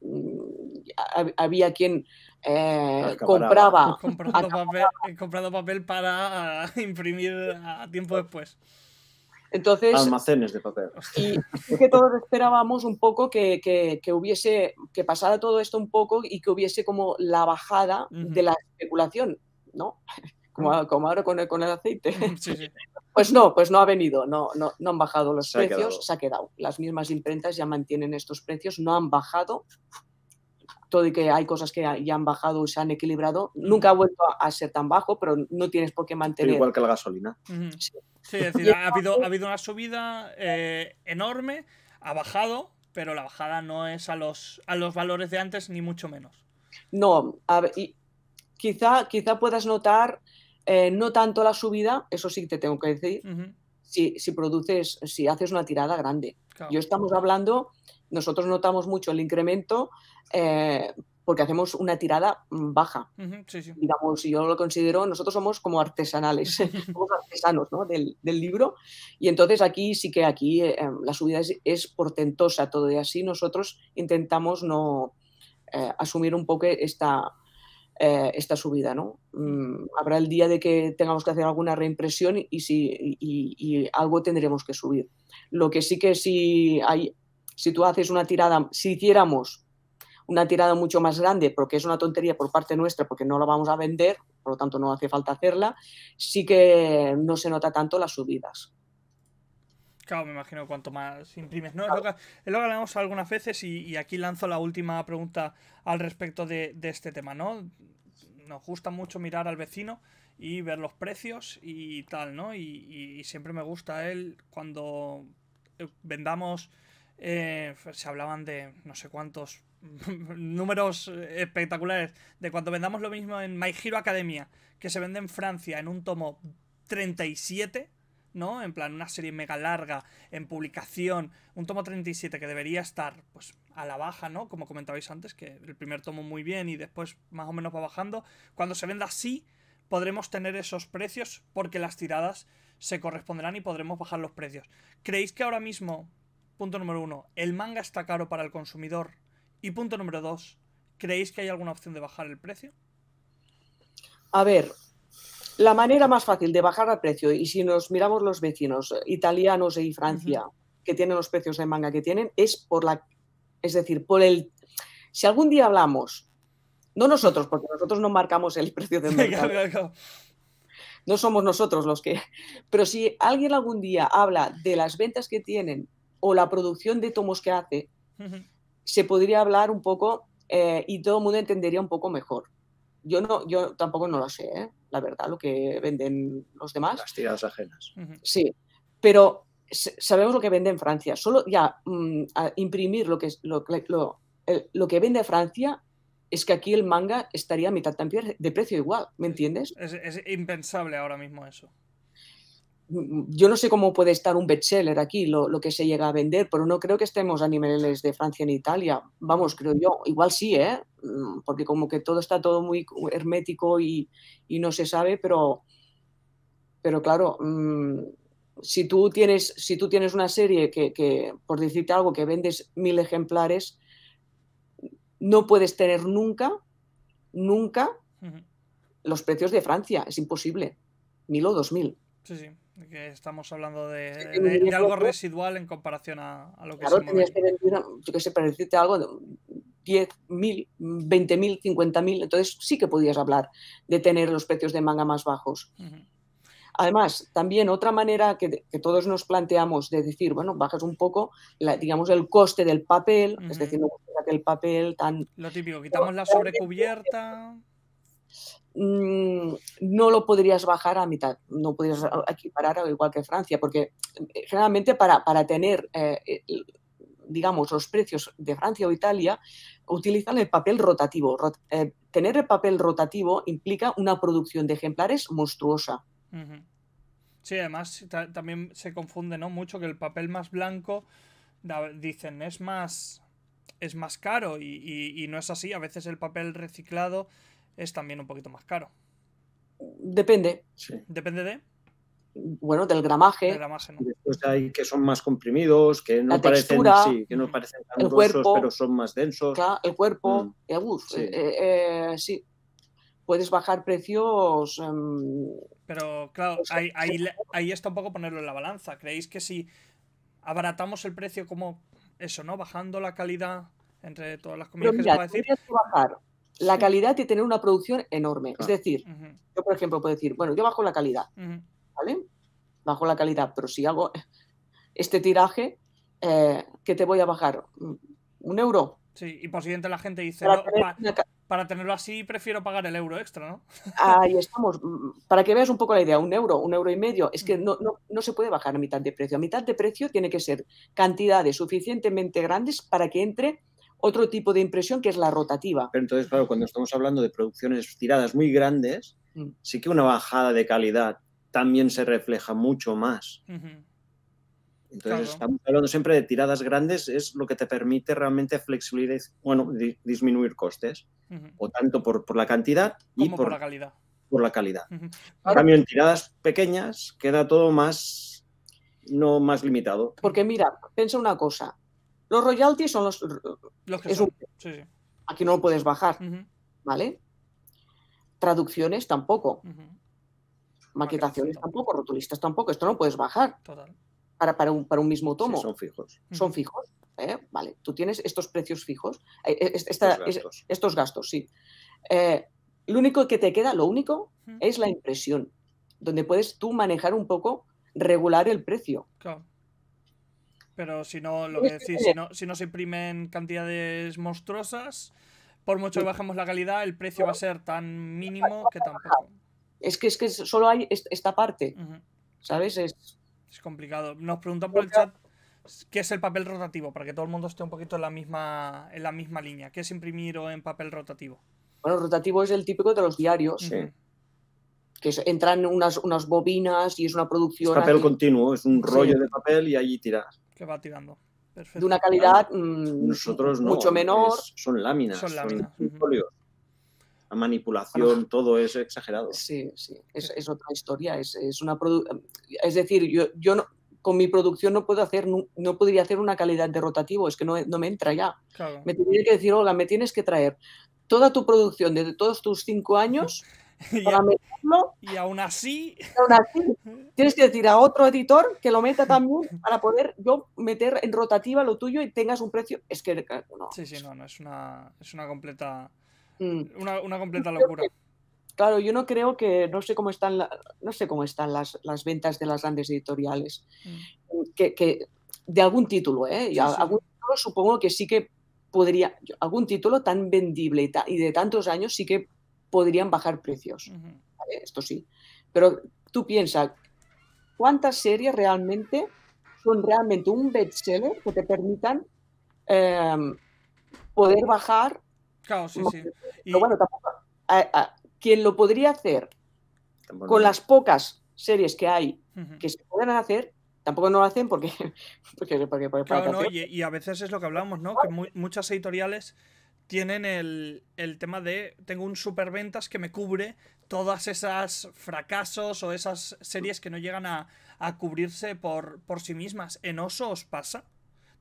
Mm, había quien eh, compraba. Comprando papel, comprando papel para imprimir a tiempo después. Entonces, almacenes de papel. Y que todos esperábamos un poco que, que, hubiese, que pasara todo esto un poco y que hubiese como la bajada de la especulación, ¿no? como, ahora con el, con el aceite. Pues no, pues no ha venido, no, no, no han bajado los precios, se ha quedado. Las mismas imprentas ya mantienen estos precios, no han bajado. Todo y que hay cosas que ya han bajado y se han equilibrado. Nunca ha vuelto a, ser tan bajo, pero no tienes por qué mantener. igual que la gasolina. Sí, es decir, ha habido, ha habido una subida eh, enorme, ha bajado, pero la bajada no es a los, a los valores de antes, ni mucho menos. No, a ver, y quizá, quizá puedas notar eh, no tanto la subida, eso sí te tengo que decir, si, si, produces, si haces una tirada grande. Yo estamos hablando, nosotros notamos mucho el incremento eh, porque hacemos una tirada baja. Digamos, yo lo considero, nosotros somos como artesanales, somos artesanos del, libro. Y entonces aquí sí que aquí eh, la subida es, portentosa todo y así nosotros intentamos no asumir un poco esta, eh, esta subida. ¿no? Mm, habrá el día de que tengamos que hacer alguna reimpresión y, si, y, algo tendremos que subir. Lo que sí que si, hay, si tú haces una tirada, si hiciéramos una tirada mucho más grande, porque es una tontería por parte nuestra, porque no la vamos a vender, por lo tanto no hace falta hacerla, sí que no se nota tanto las subidas. Claro, me imagino cuanto más imprimes. ¿no? Es, lo que, hablamos algunas veces y, aquí lanzo la última pregunta al respecto de, de, este tema, ¿no? Nos gusta mucho mirar al vecino y ver los precios y tal, ¿no? Y, siempre me gusta él cuando eh, vendamos, eh, se hablaban de no sé cuántos números espectaculares, de cuando vendamos lo mismo en My Hero Academia, que se vende en Francia en un tomo 37 ¿no? En plan, una serie mega larga, en publicación, un tomo 37 que debería estar, pues, a la baja, ¿no? Como comentabais antes, que el primer tomo muy bien y después más o menos va bajando. Cuando se venda así, podremos tener esos precios porque las tiradas se corresponderán y podremos bajar los precios. ¿Creéis que ahora mismo, punto número uno, el manga está caro para el consumidor? Y punto número dos, ¿creéis que hay alguna opción de bajar el precio? A ver, la manera más fácil de bajar el precio, y si nos miramos los vecinos italianos y Francia, que tienen los precios de manga que tienen, es por la. Es decir, por el. Si algún día hablamos, no nosotros, porque nosotros no marcamos el precio del mercado. No somos nosotros los que. Pero si alguien algún día habla de las ventas que tienen o la producción de tomos que hace, se podría hablar un poco eh, y todo el mundo entendería un poco mejor. Yo, no, yo tampoco no lo sé, ¿eh? la verdad, lo que venden los demás. Las tiradas ajenas. Sí, pero sabemos lo que vende en Francia. Solo ya mm, imprimir lo que, lo, lo, lo, que vende Francia es que aquí el manga estaría a mitad también de precio igual, ¿me entiendes? Es, impensable ahora mismo eso. Mm, yo no sé cómo puede estar un bestseller aquí, lo, lo, que se llega a vender, pero no creo que estemos a niveles de Francia ni Italia. Vamos, creo yo. Igual sí, ¿eh? Mm, porque como que todo está todo muy hermético y, y no se sabe, pero, pero claro, mmm, si, tú tienes, si tú tienes una serie que, que, por decirte algo, que vendes mil ejemplares, no puedes tener nunca, nunca uh -huh. los precios de Francia. Es imposible. Mil o dos mil. Sí, sí. Que estamos hablando de, de, de, de algo residual en comparación a, a lo que claro, se tenías que vender, yo qué sé, para decirte algo, 10.000, 20.000, 50.000. Entonces sí que podías hablar de tener los precios de manga más bajos. Uh -huh. Además, también otra manera que, que, todos nos planteamos de decir, bueno, bajas un poco, la, digamos, el coste del papel, uh -huh. es decir, no que el papel tan... Lo típico, quitamos la sobrecubierta... Mm, no lo podrías bajar a mitad, no podrías equiparar igual que Francia, porque eh, generalmente para, para tener, eh, digamos, los precios de Francia o Italia, utilizan el papel rotativo. Rot eh, tener el papel rotativo implica una producción de ejemplares monstruosa. Sí, además también se confunde ¿no? mucho que el papel más blanco, dicen, es más, es más caro y no es así. A veces el papel reciclado es también un poquito más caro. Depende. Sí. Depende de. Bueno, del gramaje. Del gramaje ¿no? Después hay que son más comprimidos, que no la parecen, textura, sí, que no parecen tan el cuerpo, pero son más densos. Claro, el cuerpo, mm. eh, uf, sí. Eh, eh, sí. Puedes bajar precios. Um, pero claro, ahí, ahí, ahí está un poco ponerlo en la balanza. ¿Creéis que si abaratamos el precio como eso, ¿no? Bajando la calidad entre todas las comidas mira, que se puede decir. Que bajar la calidad y tener una producción enorme. Es decir, uh -huh. yo por ejemplo puedo decir, bueno, yo bajo la calidad, uh -huh. ¿vale? Bajo la calidad, pero si hago este tiraje, eh, ¿qué te voy a bajar? ¿Un euro? Sí, y por siguiente la gente dice, para, no, tener una... para, tenerlo así prefiero pagar el euro extra, ¿no? Ahí estamos. Para que veas un poco la idea, un euro, un euro y medio, es que no, no, no se puede bajar a mitad de precio. A mitad de precio tiene que ser cantidades suficientemente grandes para que entre otro tipo de impresión que es la rotativa. Pero entonces, claro, cuando estamos hablando de producciones tiradas muy grandes, mm. sí que una bajada de calidad también se refleja mucho más. Uh -huh. Entonces, claro. estamos hablando siempre de tiradas grandes, es lo que te permite realmente flexibilizar, bueno, di disminuir costes, uh -huh. o tanto por, por, la cantidad y por, por, la calidad. Por la calidad. Uh -huh. En cambio, en tiradas pequeñas queda todo más, no más limitado. Porque mira, piensa una cosa, los royalties son los, los que son. Un, sí, sí. Aquí no lo puedes bajar, uh -huh. ¿vale? Traducciones tampoco. Uh -huh. Maquetaciones tampoco, rotulistas tampoco. Esto no puedes bajar. Total. Para, para, un, para un mismo tomo. Sí, son fijos. Son uh -huh. fijos. ¿eh? Vale, tú tienes estos precios fijos. Eh, esta, estos, gastos. estos gastos, sí. Eh, lo único que te queda, lo único, es la impresión, donde puedes tú manejar un poco, regular el precio. Claro. Pero si no, lo que decís, si no, si no se imprimen cantidades monstruosas, por mucho que bajemos la calidad, el precio va a ser tan mínimo que tampoco. Es que, es que solo hay esta parte, uh -huh. ¿sabes? Es... es complicado. Nos preguntan por el chat qué es el papel rotativo, para que todo el mundo esté un poquito en la misma, en la misma línea. ¿Qué es imprimir o en papel rotativo? Bueno, rotativo es el típico de los diarios. Sí. Que entran unas, unas bobinas y es una producción. Es papel aquí. continuo, es un rollo sí. de papel y allí tiras que va tirando. Perfecto. De una calidad mmm, Nosotros no, mucho menor. Es, son láminas. Son láminas. Son folios. La manipulación, todo es exagerado. Sí, sí, es, es otra historia. Es, es, una es decir, yo, yo no, con mi producción no puedo hacer, no, no, podría hacer una calidad de rotativo, es que no, no me entra ya. Claro. Me tendría que decir, Olga, me tienes que traer toda tu producción de todos tus cinco años para a, meterlo. Y aún así. Y aún así. Tienes que decir a otro editor que lo meta también para poder yo meter en rotativa lo tuyo y tengas un precio. Es que no. Sí, sí, no, no, es una, es una completa. Mm. Una, una, completa locura. Que, claro, yo no creo que. No sé cómo están, la, no sé cómo están las, las ventas de las grandes editoriales. Mm. Que, que, de algún título, ¿eh? Sí, algún título supongo que sí que podría. Algún título tan vendible y, ta, y de tantos años sí que podrían bajar precios. Uh -huh. ¿vale? Esto sí. Pero tú piensas, ¿cuántas series realmente son realmente un bestseller que te permitan eh, poder bajar? Claro, sí, sí. Pero bueno, tampoco, a, a, quien lo podría hacer tampoco. con las pocas series que hay que se pueden hacer, tampoco no lo hacen porque... porque, claro, no, y, a veces es lo que hablamos, ¿no? Que muchas editoriales tienen el, tema de tengo un superventas que me cubre todas esas fracasos o esas series que no llegan a, cubrirse por, por, sí mismas. ¿En Oso os pasa?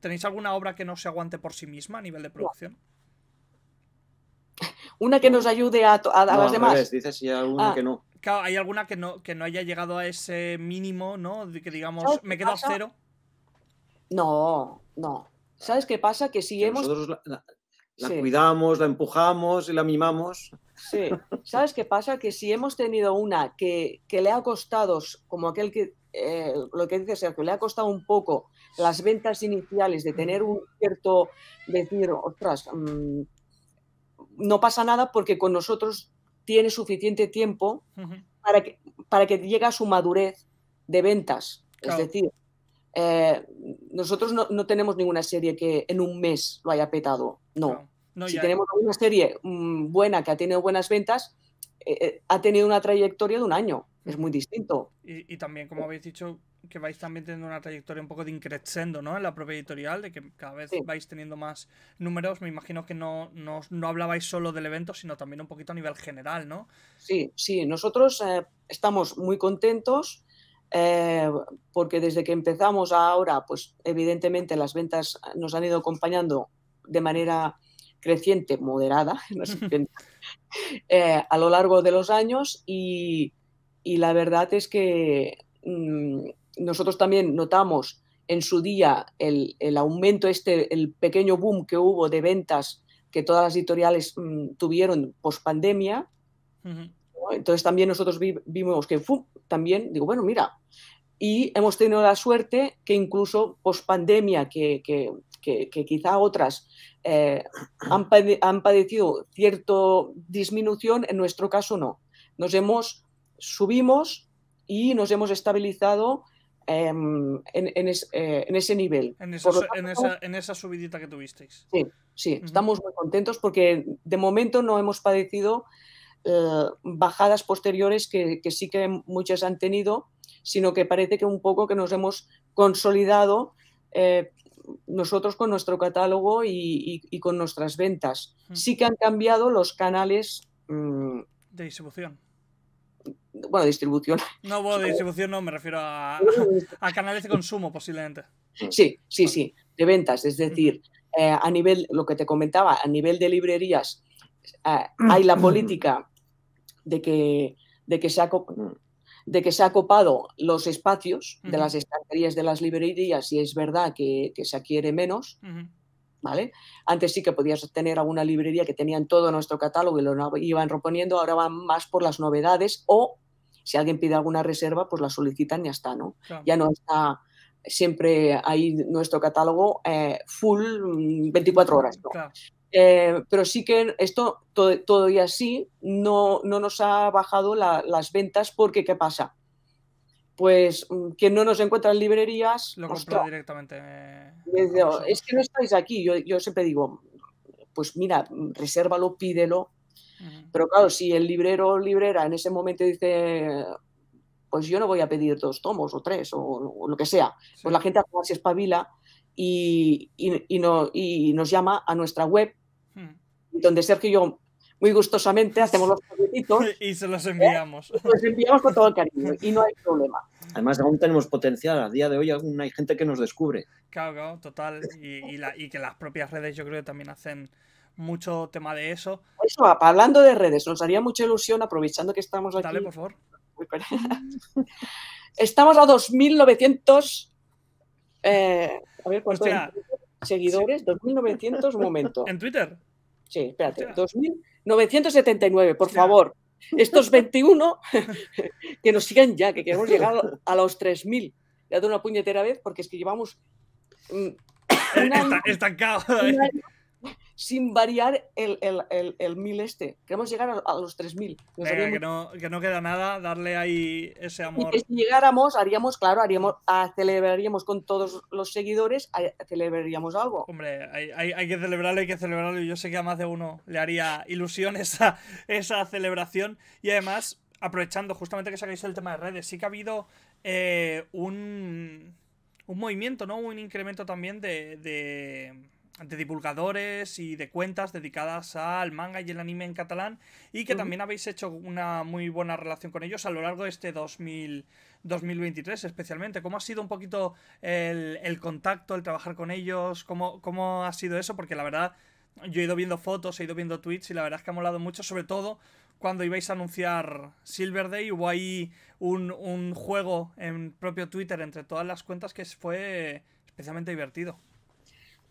¿Tenéis alguna obra que no se aguante por sí misma a nivel de producción? Una que nos ayude a, a, las demás. dices si hay alguna ah. que no. Claro, hay alguna que no, que no haya llegado a ese mínimo, ¿no? De que digamos, me quedo a cero. No, no. ¿Sabes qué pasa? Que si hemos. La cuidamos, la empujamos y la mimamos. Sí, ¿sabes qué pasa? Que si hemos tenido una que, le ha costado, como aquel que, eh, lo que dice Sergio, le ha costado un poco las ventas iniciales de tener un cierto, decir, ostras, mm, no pasa nada porque con nosotros tiene suficiente tiempo para, que, para que llegue a su madurez de ventas. Es decir, eh, nosotros no, tenemos ninguna serie que en un mes lo haya petado, no. Si tenemos una serie mm, buena que ha tenido buenas ventas, eh, eh, ha tenido una trayectoria de un año, es muy distinto. Y, también, como habéis dicho, que vais también teniendo una trayectoria un poco de increciendo, ¿no? En la propia editorial, de que cada vez vais teniendo más números. Me imagino que no, no, hablabais solo del evento, sino también un poquito a nivel general, ¿no? Sí, sí, nosotros estamos muy contentos eh, porque desde que empezamos ahora, pues evidentemente las ventas nos han ido acompañando de manera creciente, moderada, eh, a lo largo de los años y, la verdad es que mm, nosotros también notamos en su día el, aumento, este, el pequeño boom que hubo de ventas que todas las editoriales mm, tuvieron post pandemia. Entonces también nosotros vimos que también, digo, bueno, mira, y hemos tenido la suerte que incluso post pandemia, que, quizá otras eh, han, han, padecido cierta disminución, en nuestro caso no. Nos hemos, subimos y nos hemos estabilizado em, en, eh, en, ese nivel. En, esa, en, esa, subidita que tuvisteis. Sí, sí, estamos muy contentos porque de momento no hemos padecido eh, bajadas posteriores que, sí que muchas han tenido, sino que parece que un poco que nos hemos consolidado eh, nosotros con nuestro catálogo y, con nuestras ventas. Sí que han cambiado los canales mm, de distribución. Bueno, distribución. No, bueno, de distribución no, me refiero a, a, canales de consumo posiblemente. Sí, sí, sí, de ventas. Es decir, eh, a nivel, lo que te comentaba, a nivel de librerías, hay la política de que, de que, se, ha, de que se ha copado los espacios de las estanterías de las librerías y es verdad que, se adquiere menos. ¿Vale? Antes sí que podías tener alguna librería que tenían todo nuestro catálogo y lo iban reponiendo, ahora van más por las novedades o si alguien pide alguna reserva, pues la solicitan y ya está, ¿no? Ya no está siempre ahí nuestro catálogo eh, full 24 mm, horas. ¿no? Eh, pero sí que esto todo, y así no, no, nos ha bajado las ventas porque ¿qué pasa? Pues mm, que no nos encuentra en librerías... Lo compro directamente. es que no estáis aquí. Yo, yo, siempre digo, pues mira, resérvalo, pídelo. Pero claro, si el librero o librera en ese momento dice, pues yo no voy a pedir dos tomos o tres o, lo que sea, pues la gente se espabila y, y, no, y nos llama a nuestra web donde Sergio y yo muy gustosamente hacemos los paquetitos. y se los enviamos. ¿eh? Los enviamos con todo el cariño y no hay problema. Además, aún tenemos potencial. A día de hoy aún hay gente que nos descubre. Claro, claro, total. Y, y, que las propias redes yo creo que también hacen mucho tema de eso. Eso, hablando de redes, nos haría mucha ilusión, aprovechando que estamos aquí. Dale, por favor. estamos a 2.900... Eh, a ver, ¿cuántos seguidores? 2.900, un momento. ¿En Twitter? Sí, espérate. 2.979, por favor. Estos 21 que nos sigan ya, que queremos llegar a los 3.000. Ya de una puñetera vez, porque es que llevamos. Mm, estancado sin variar el, el, el, mil este. Queremos llegar a, los 3000. que, no, que no queda nada, darle ahí ese amor. Y si llegáramos, haríamos, claro, haríamos, celebraríamos con todos los seguidores, celebraríamos algo. Hombre, hay, hay, que celebrarlo, hay que celebrarlo. Y yo sé que a más de uno le haría ilusión esa, esa celebración. Y además, aprovechando justamente que sacáis el tema de redes, sí que ha habido eh, un, un movimiento, ¿no? Un incremento también de, de, divulgadores y de cuentas dedicadas al manga y el anime en catalán y que también habéis hecho una muy buena relación con ellos a lo largo de este 2000, 2023 especialmente. ¿Cómo ha sido un poquito el, el contacto, el trabajar con ellos? ¿Cómo, ¿Cómo ha sido eso? Porque la verdad yo he ido viendo fotos, he ido viendo tweets y la verdad es que ha molado mucho, sobre todo cuando ibais a anunciar Silver Day, hubo ahí un, juego en propio Twitter entre todas las cuentas que fue especialmente divertido.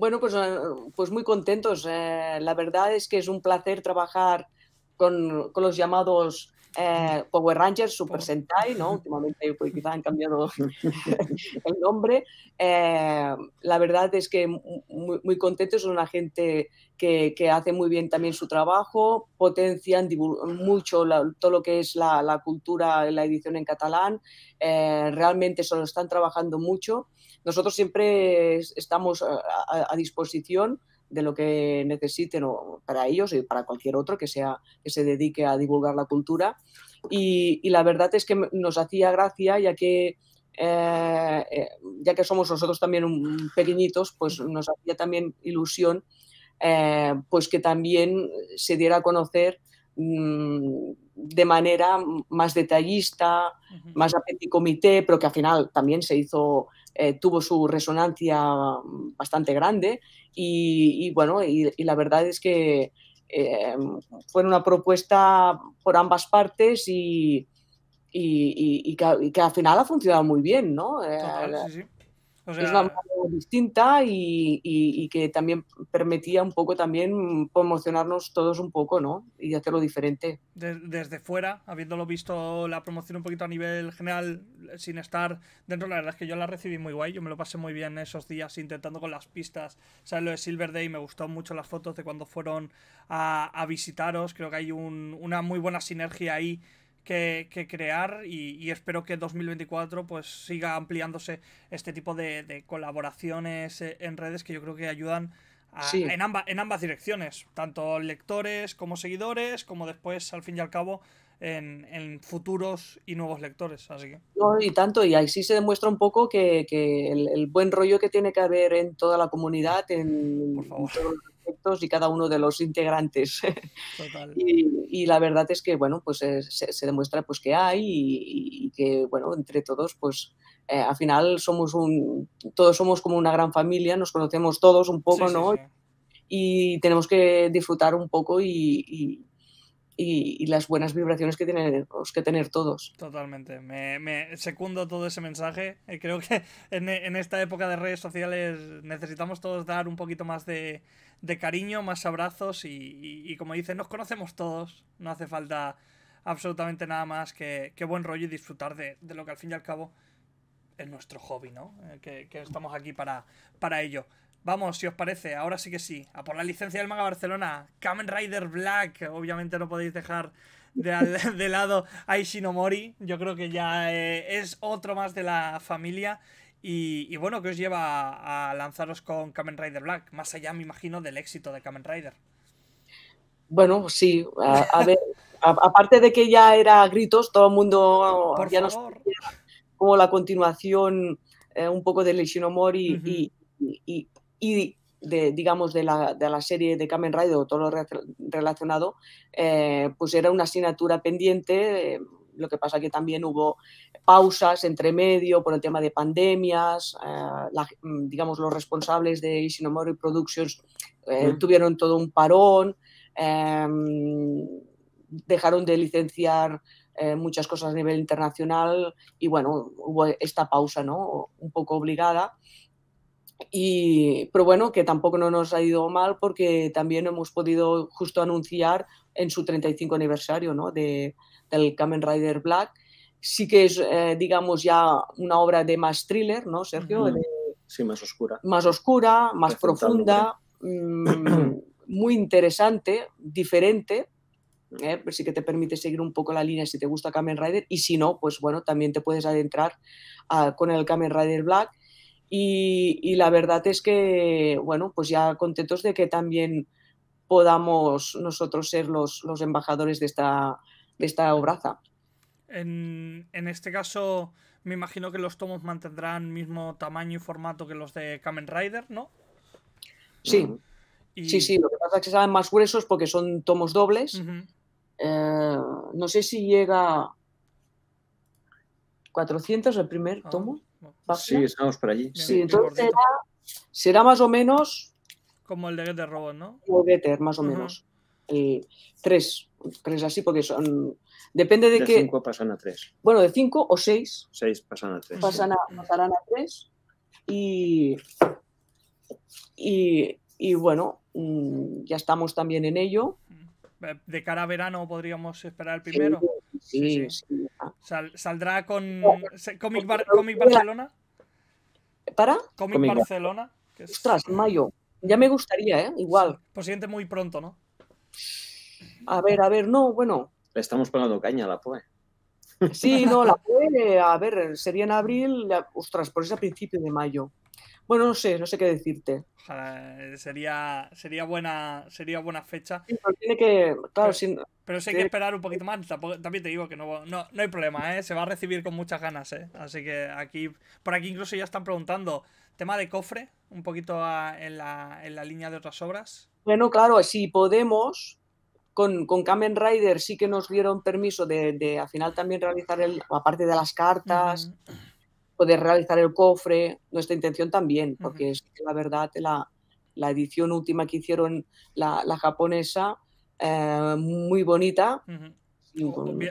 Bueno, pues, eh, pues muy contentos. Eh, la verdad es que es un placer trabajar con, con los llamados eh, Power Rangers, Super Sentai, ¿no? Últimamente pues, quizá han cambiado el nombre. Eh, la verdad es que muy, muy contentos, son una gente que, que, hace muy bien también su trabajo, potencian mucho todo lo que es la, la cultura, la edición en catalán, eh, realmente se lo están trabajando mucho. Nosotros siempre estamos a disposición de lo que necesiten para ellos y para cualquier otro que, sea, que se dedique a divulgar la cultura. Y, la verdad es que nos hacía gracia, ya que, eh, eh, ya que somos nosotros también un, pequeñitos, pues nos hacía también ilusión eh, pues que también se diera a conocer mm, de manera más detallista, más a petit comité, pero que al final también se hizo, tuvo su resonancia bastante grande y, bueno, y, la verdad es que eh, fue una propuesta por ambas partes y, y, que, al final ha funcionado muy bien, ¿no? Eh, sí, sí es una distinta y, que también permitía un poco también promocionarnos todos un poco, ¿no? Y hacerlo diferente. desde fuera, habiéndolo visto la promoción un poquito a nivel general, sin estar dentro, la verdad es que yo la recibí muy guay, yo me lo pasé muy bien esos días intentando con las pistas. Sea, lo de Silver Day me gustó mucho las fotos de cuando fueron a, visitaros, creo que hay una muy buena sinergia ahí que, crear y, espero que 2024 pues siga ampliándose este tipo de, colaboraciones eh, en redes que yo creo que ayudan en, en ambas direcciones, tanto lectores como seguidores, como después al fin y al cabo en, futuros y nuevos lectores. Así que. y tanto, y ahí sí se demuestra un poco que, el, buen rollo que tiene que haber en toda la comunidad, en, todos los aspectos y cada uno de los integrantes. Y, la verdad es que, bueno, pues eh, se, demuestra pues que hay y, que, bueno, entre todos, pues eh, al final somos un, todos somos como una gran familia, nos conocemos todos un poco, ¿no? y tenemos que disfrutar un poco y, y, las buenas vibraciones que tenemos que tener todos. Totalmente, me, me secundo todo ese mensaje. Eh, creo que en, en, esta época de redes sociales necesitamos todos dar un poquito más de, de cariño, más abrazos y, y, como dicen, nos conocemos todos, no hace falta absolutamente nada más que, que buen rollo y disfrutar de, de, lo que al fin y al cabo es nuestro hobby, ¿no? Eh, que, que estamos aquí para, para ello. Vamos, si os parece, ahora sí que sí. A por la licencia del Manga Barcelona. Kamen Rider Black. Obviamente no podéis dejar de, lado a Ishinomori. Yo creo que ya eh, es otro más de la familia. Y, bueno, ¿qué os lleva a lanzaros con Kamen Rider Black? Más allá, me imagino, del éxito de Kamen Rider. Bueno, sí. A, ver, aparte de que ya era gritos, todo el mundo ya nos como la continuación eh, un poco del Ishinomori y y de, digamos, de la, de la, serie de Kamen Rider o todo lo relacionado, eh, pues era una asignatura pendiente. Eh, lo que pasa que también hubo pausas entre medio por el tema de pandemias. Eh, mm, digamos, los responsables de Ishinomori Productions mm. tuvieron todo un parón. Em, dejaron de licenciar muchas cosas a nivel internacional y bueno, hubo esta pausa, ¿no? Un poco obligada y, pero bueno, que tampoco no nos ha ido mal porque también hemos podido justo anunciar en su 35 aniversario ¿no? de, del Kamen Rider Black. Sí que es, eh, digamos, ya una obra de más thriller, ¿no, Sergio? sí, más oscura. Más oscura, más profunda, mm, muy interesante, diferente. ¿eh? sí que te permite seguir un poco la línea si te gusta Kamen Rider y si no, pues bueno, también te puedes adentrar con el Kamen Rider Black y, la verdad es que, bueno, pues ya contentos de que también podamos nosotros ser los, los embajadores de esta, de esta obraza. En, este caso, me imagino que los tomos mantendrán mismo tamaño y formato que los de Kamen Rider, ¿no? Sí. Sí, sí, lo que pasa es que salen más gruesos porque son tomos dobles. Eh, no sé si llega 400 el primer ah, tomo. Sí, estamos por allí. Sí, entonces será, más o menos... Como el de Getter Robot, ¿no? Como Getter, más o menos. Tres, tres así porque son... Depende de, de qué... cinco pasan a tres. Bueno, de cinco o seis. Seis pasan a tres. Pasan a, pasarán a tres. Y, y, y bueno, mm, ya estamos también en ello. De cara a verano podríamos esperar el primero. Sí, sí. ¿Saldrá con Comic, Barcelona? ¿Para? Comic, Barcelona. Ostras, mayo. Ya me gustaría, ¿eh? Igual. Pues siguiente muy pronto, ¿no? A ver, a ver, no, bueno. Le estamos pegando caña a la POE. Sí, no, la POE, a ver, sería en abril, ostras, por ese a principio de mayo. Bueno, no sé, no sé qué decirte. sería, sería, buena, sería buena fecha. pero tiene que, claro, pero, pero sí hay que esperar un poquito más. También te digo que no, no, hay problema, ¿eh? se va a recibir con muchas ganas. ¿eh? Así que aquí, por aquí incluso ya están preguntando, tema de cofre, un poquito en, la, en, la, línea de otras obras. Bueno, claro, si podemos, con, con Kamen Rider sí que nos dieron permiso de, de al final también realizar el, aparte de las cartas poder realizar el cofre, nuestra intención también, porque es la verdad, la, la, edición última que hicieron la, la japonesa, eh, muy bonita.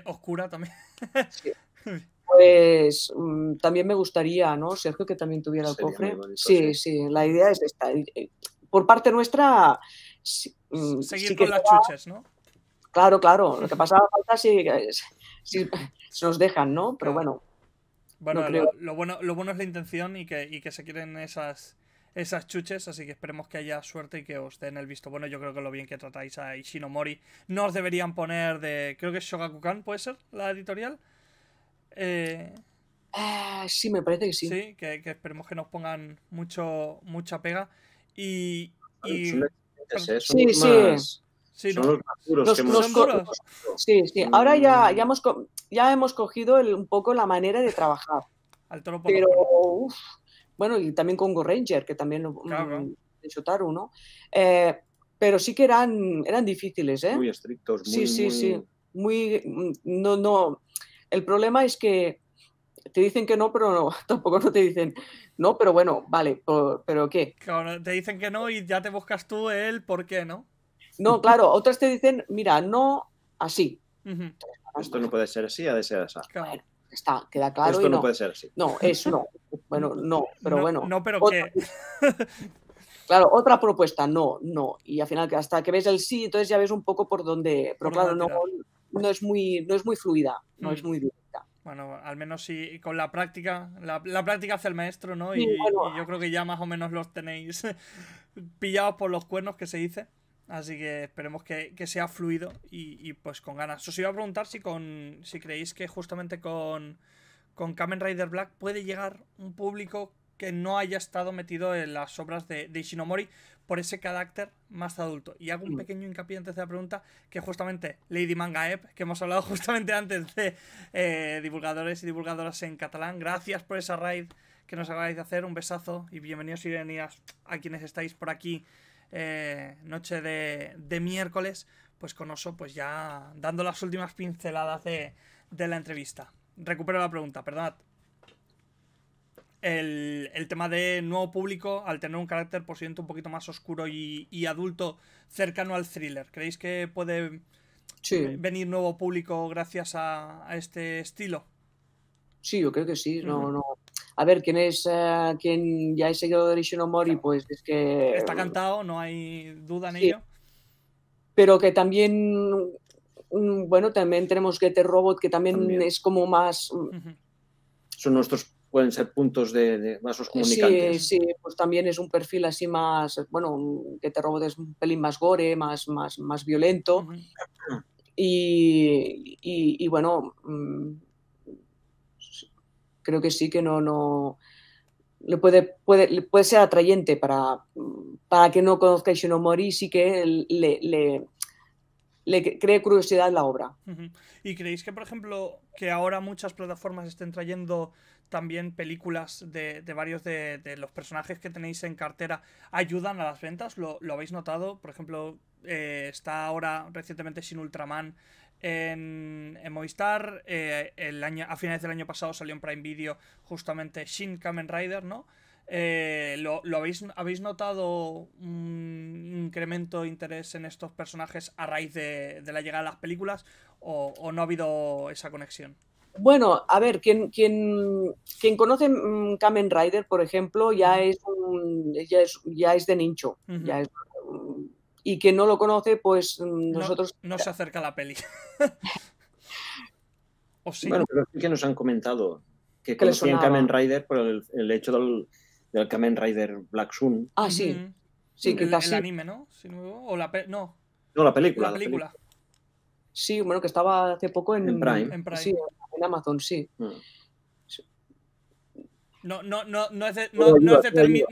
Oscura también. Pues mm, también me gustaría, ¿no, Sergio, que también tuviera el cofre? sí, sí, la idea es esta. Por parte nuestra... Mm, Seguir con las chuches, ¿no? Claro, claro. Lo que pasaba falta si, si, nos dejan, ¿no? Pero bueno, bueno, lo, bueno, lo bueno es la intención y que, que se quieren esas, esas chuches, así que esperemos que haya suerte y que os den el visto bueno. Yo creo que lo bien que tratáis a Ishinomori no os deberían poner de. Creo que es Shogakukan, ¿puede ser la editorial? Eh, ah, sí, me parece que sí. Sí, que, esperemos que nos pongan mucho, mucha pega. Y. y... Sí, sí. Sí, son los duros que hemos... Sí, sí. Ahora ya, ya, hemos, ya hemos cogido un poco la manera de trabajar. Al toro Pero, bueno, y también con Go Ranger, que también lo mm, de Shotaru, ¿no? Eh, pero sí que eran, eran difíciles, ¿eh? Muy estrictos, muy, Sí, sí, sí. Muy, mm, no, no. El problema es que te dicen que no, pero no, tampoco no te dicen no, pero bueno, vale, pero, ¿qué? Claro, te dicen que no y ya te buscas tú el por qué, ¿no? No, claro, otras te dicen, mira, no así. Esto no puede ser así, ha de ser así. está, queda claro. Esto no, puede ser así. No, eso no. Bueno, no, pero bueno. No, pero ¿qué? claro, otra propuesta, no, no. Y al final, hasta que ves el sí, entonces ya ves un poco por dónde. Pero claro, no, no, es muy, no es muy fluida, no es mm. muy directa. Bueno, al menos si con la práctica, la, práctica hace el maestro, ¿no? y, yo creo que ya más o menos los tenéis pillados por los cuernos que se dice. Así que esperemos que, sea fluido y, pues con ganas. Os iba a preguntar si con. si creéis que justamente con. con Kamen Rider Black puede llegar un público que no haya estado metido en las obras de, de Ishinomori por ese carácter más adulto. Y hago un mm. pequeño hincapié antes de la pregunta, que justamente Lady Manga Ep, que hemos hablado justamente antes de eh, divulgadores y divulgadoras en catalán, gracias por esa raid que nos acabáis de hacer, un besazo y bienvenidos y bienvenidas a quienes estáis por aquí eh, noche de, miércoles, pues con Oso, pues ya dando las últimas pinceladas de, la entrevista. Recupero la pregunta, perdonad. El, tema de nuevo público, al tener un carácter por un poquito más oscuro y, adulto, cercano al thriller, ¿creéis que puede venir nuevo público gracias a, este estilo? Sí, yo creo que sí. No, no, a ver, ¿quién es eh, quien ya es seguidor de Ishinomori? Pues es que. Está cantado, no hay duda en ello. Pero que también. Mm, bueno, también tenemos Getter Robot, que también, es como más. Mm, Son nuestros pueden ser puntos de, vasos comunicantes. Sí, sí, pues también es un perfil así más, bueno, Getter Robot es un pelín más gore, más, más, más violento. y, y, bueno, mm, creo que sí que no, no le puede, puede, puede ser atrayente para, para que no conozca Ishinomori, sí que le, le, le cree curiosidad la obra. ¿Y creéis que, por ejemplo, que ahora muchas plataformas estén trayendo también películas de, varios de, los personajes que tenéis en cartera ayudan a las ventas? ¿Lo, habéis notado? Por ejemplo, eh, está ahora recientemente sin Ultraman en, Movistar. Eh, el año, a finales del año pasado salió en Prime Video justamente Shin Kamen Rider, ¿no? Eh, ¿lo, habéis, habéis, notado un incremento de interés en estos personajes a raíz de, la llegada de las películas o, no ha habido esa conexión? Bueno, a ver, quien, quien, quien conoce mm, Kamen Rider, por ejemplo, ya es, ya es, de nicho. ya y quien no lo conoce, pues mm, nosotros... No, se acerca a la peli. Bueno, pero sí que nos han comentado que conocían Kamen Rider por el hecho del, del Kamen Rider Black Sun. Ah, sí. Sí, el, el anime, ¿no? O la no. No, la película. La película. Sí, bueno, que estaba hace poco en, en, Prime. en Sí, en Amazon, sí. Mm. No, no, no, no, es, no, no,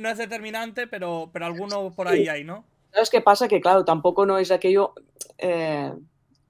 es determinante, pero, pero alguno por ahí hay, ¿no? ¿Sabes qué pasa? Que claro, tampoco no es aquello. Eh,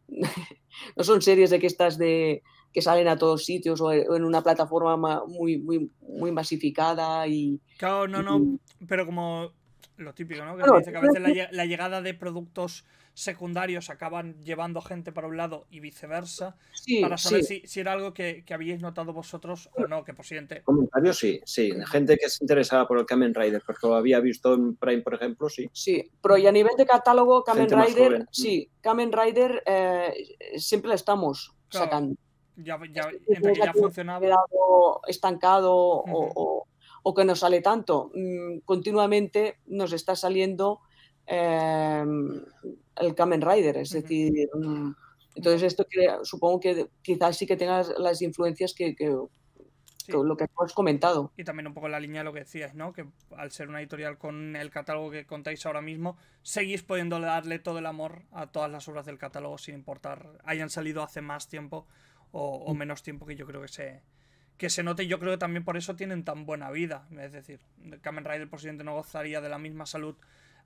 no son series de que estás de que salen a todos sitios o en una plataforma muy, muy, muy masificada y... Claro, no, no, pero como lo típico, ¿no? Que, dice que a veces la, llegada de productos secundarios acaban llevando gente para un lado y viceversa, para saber si, era algo que, que, habíais notado vosotros o no, que por siguiente. Comentarios sí, sí. Gente que se interesada por el Kamen Rider, porque lo había visto en Prime, por ejemplo, sí. Sí, pero y a nivel de catálogo, Kamen Rider, sí, Kamen Rider eh, siempre la estamos sacando ya, ya, entre que ya funcionaba. estancado o, que no sale tanto. Mm, continuamente nos está saliendo em, el Kamen Rider, es decir, mm, entonces esto supongo que quizás sí que tengas las influencias que, lo que has comentado. Y también un poco la línea de lo que decías, ¿no? Que al ser una editorial con el catálogo que contáis ahora mismo, seguís pudiendo darle todo el amor a todas las obras del catálogo sin importar hayan salido hace más tiempo o, menos tiempo que yo creo que se, que se note. Yo creo que también por eso tienen tan buena vida. Es decir, Kamen Rider posiblemente no gozaría de la misma salud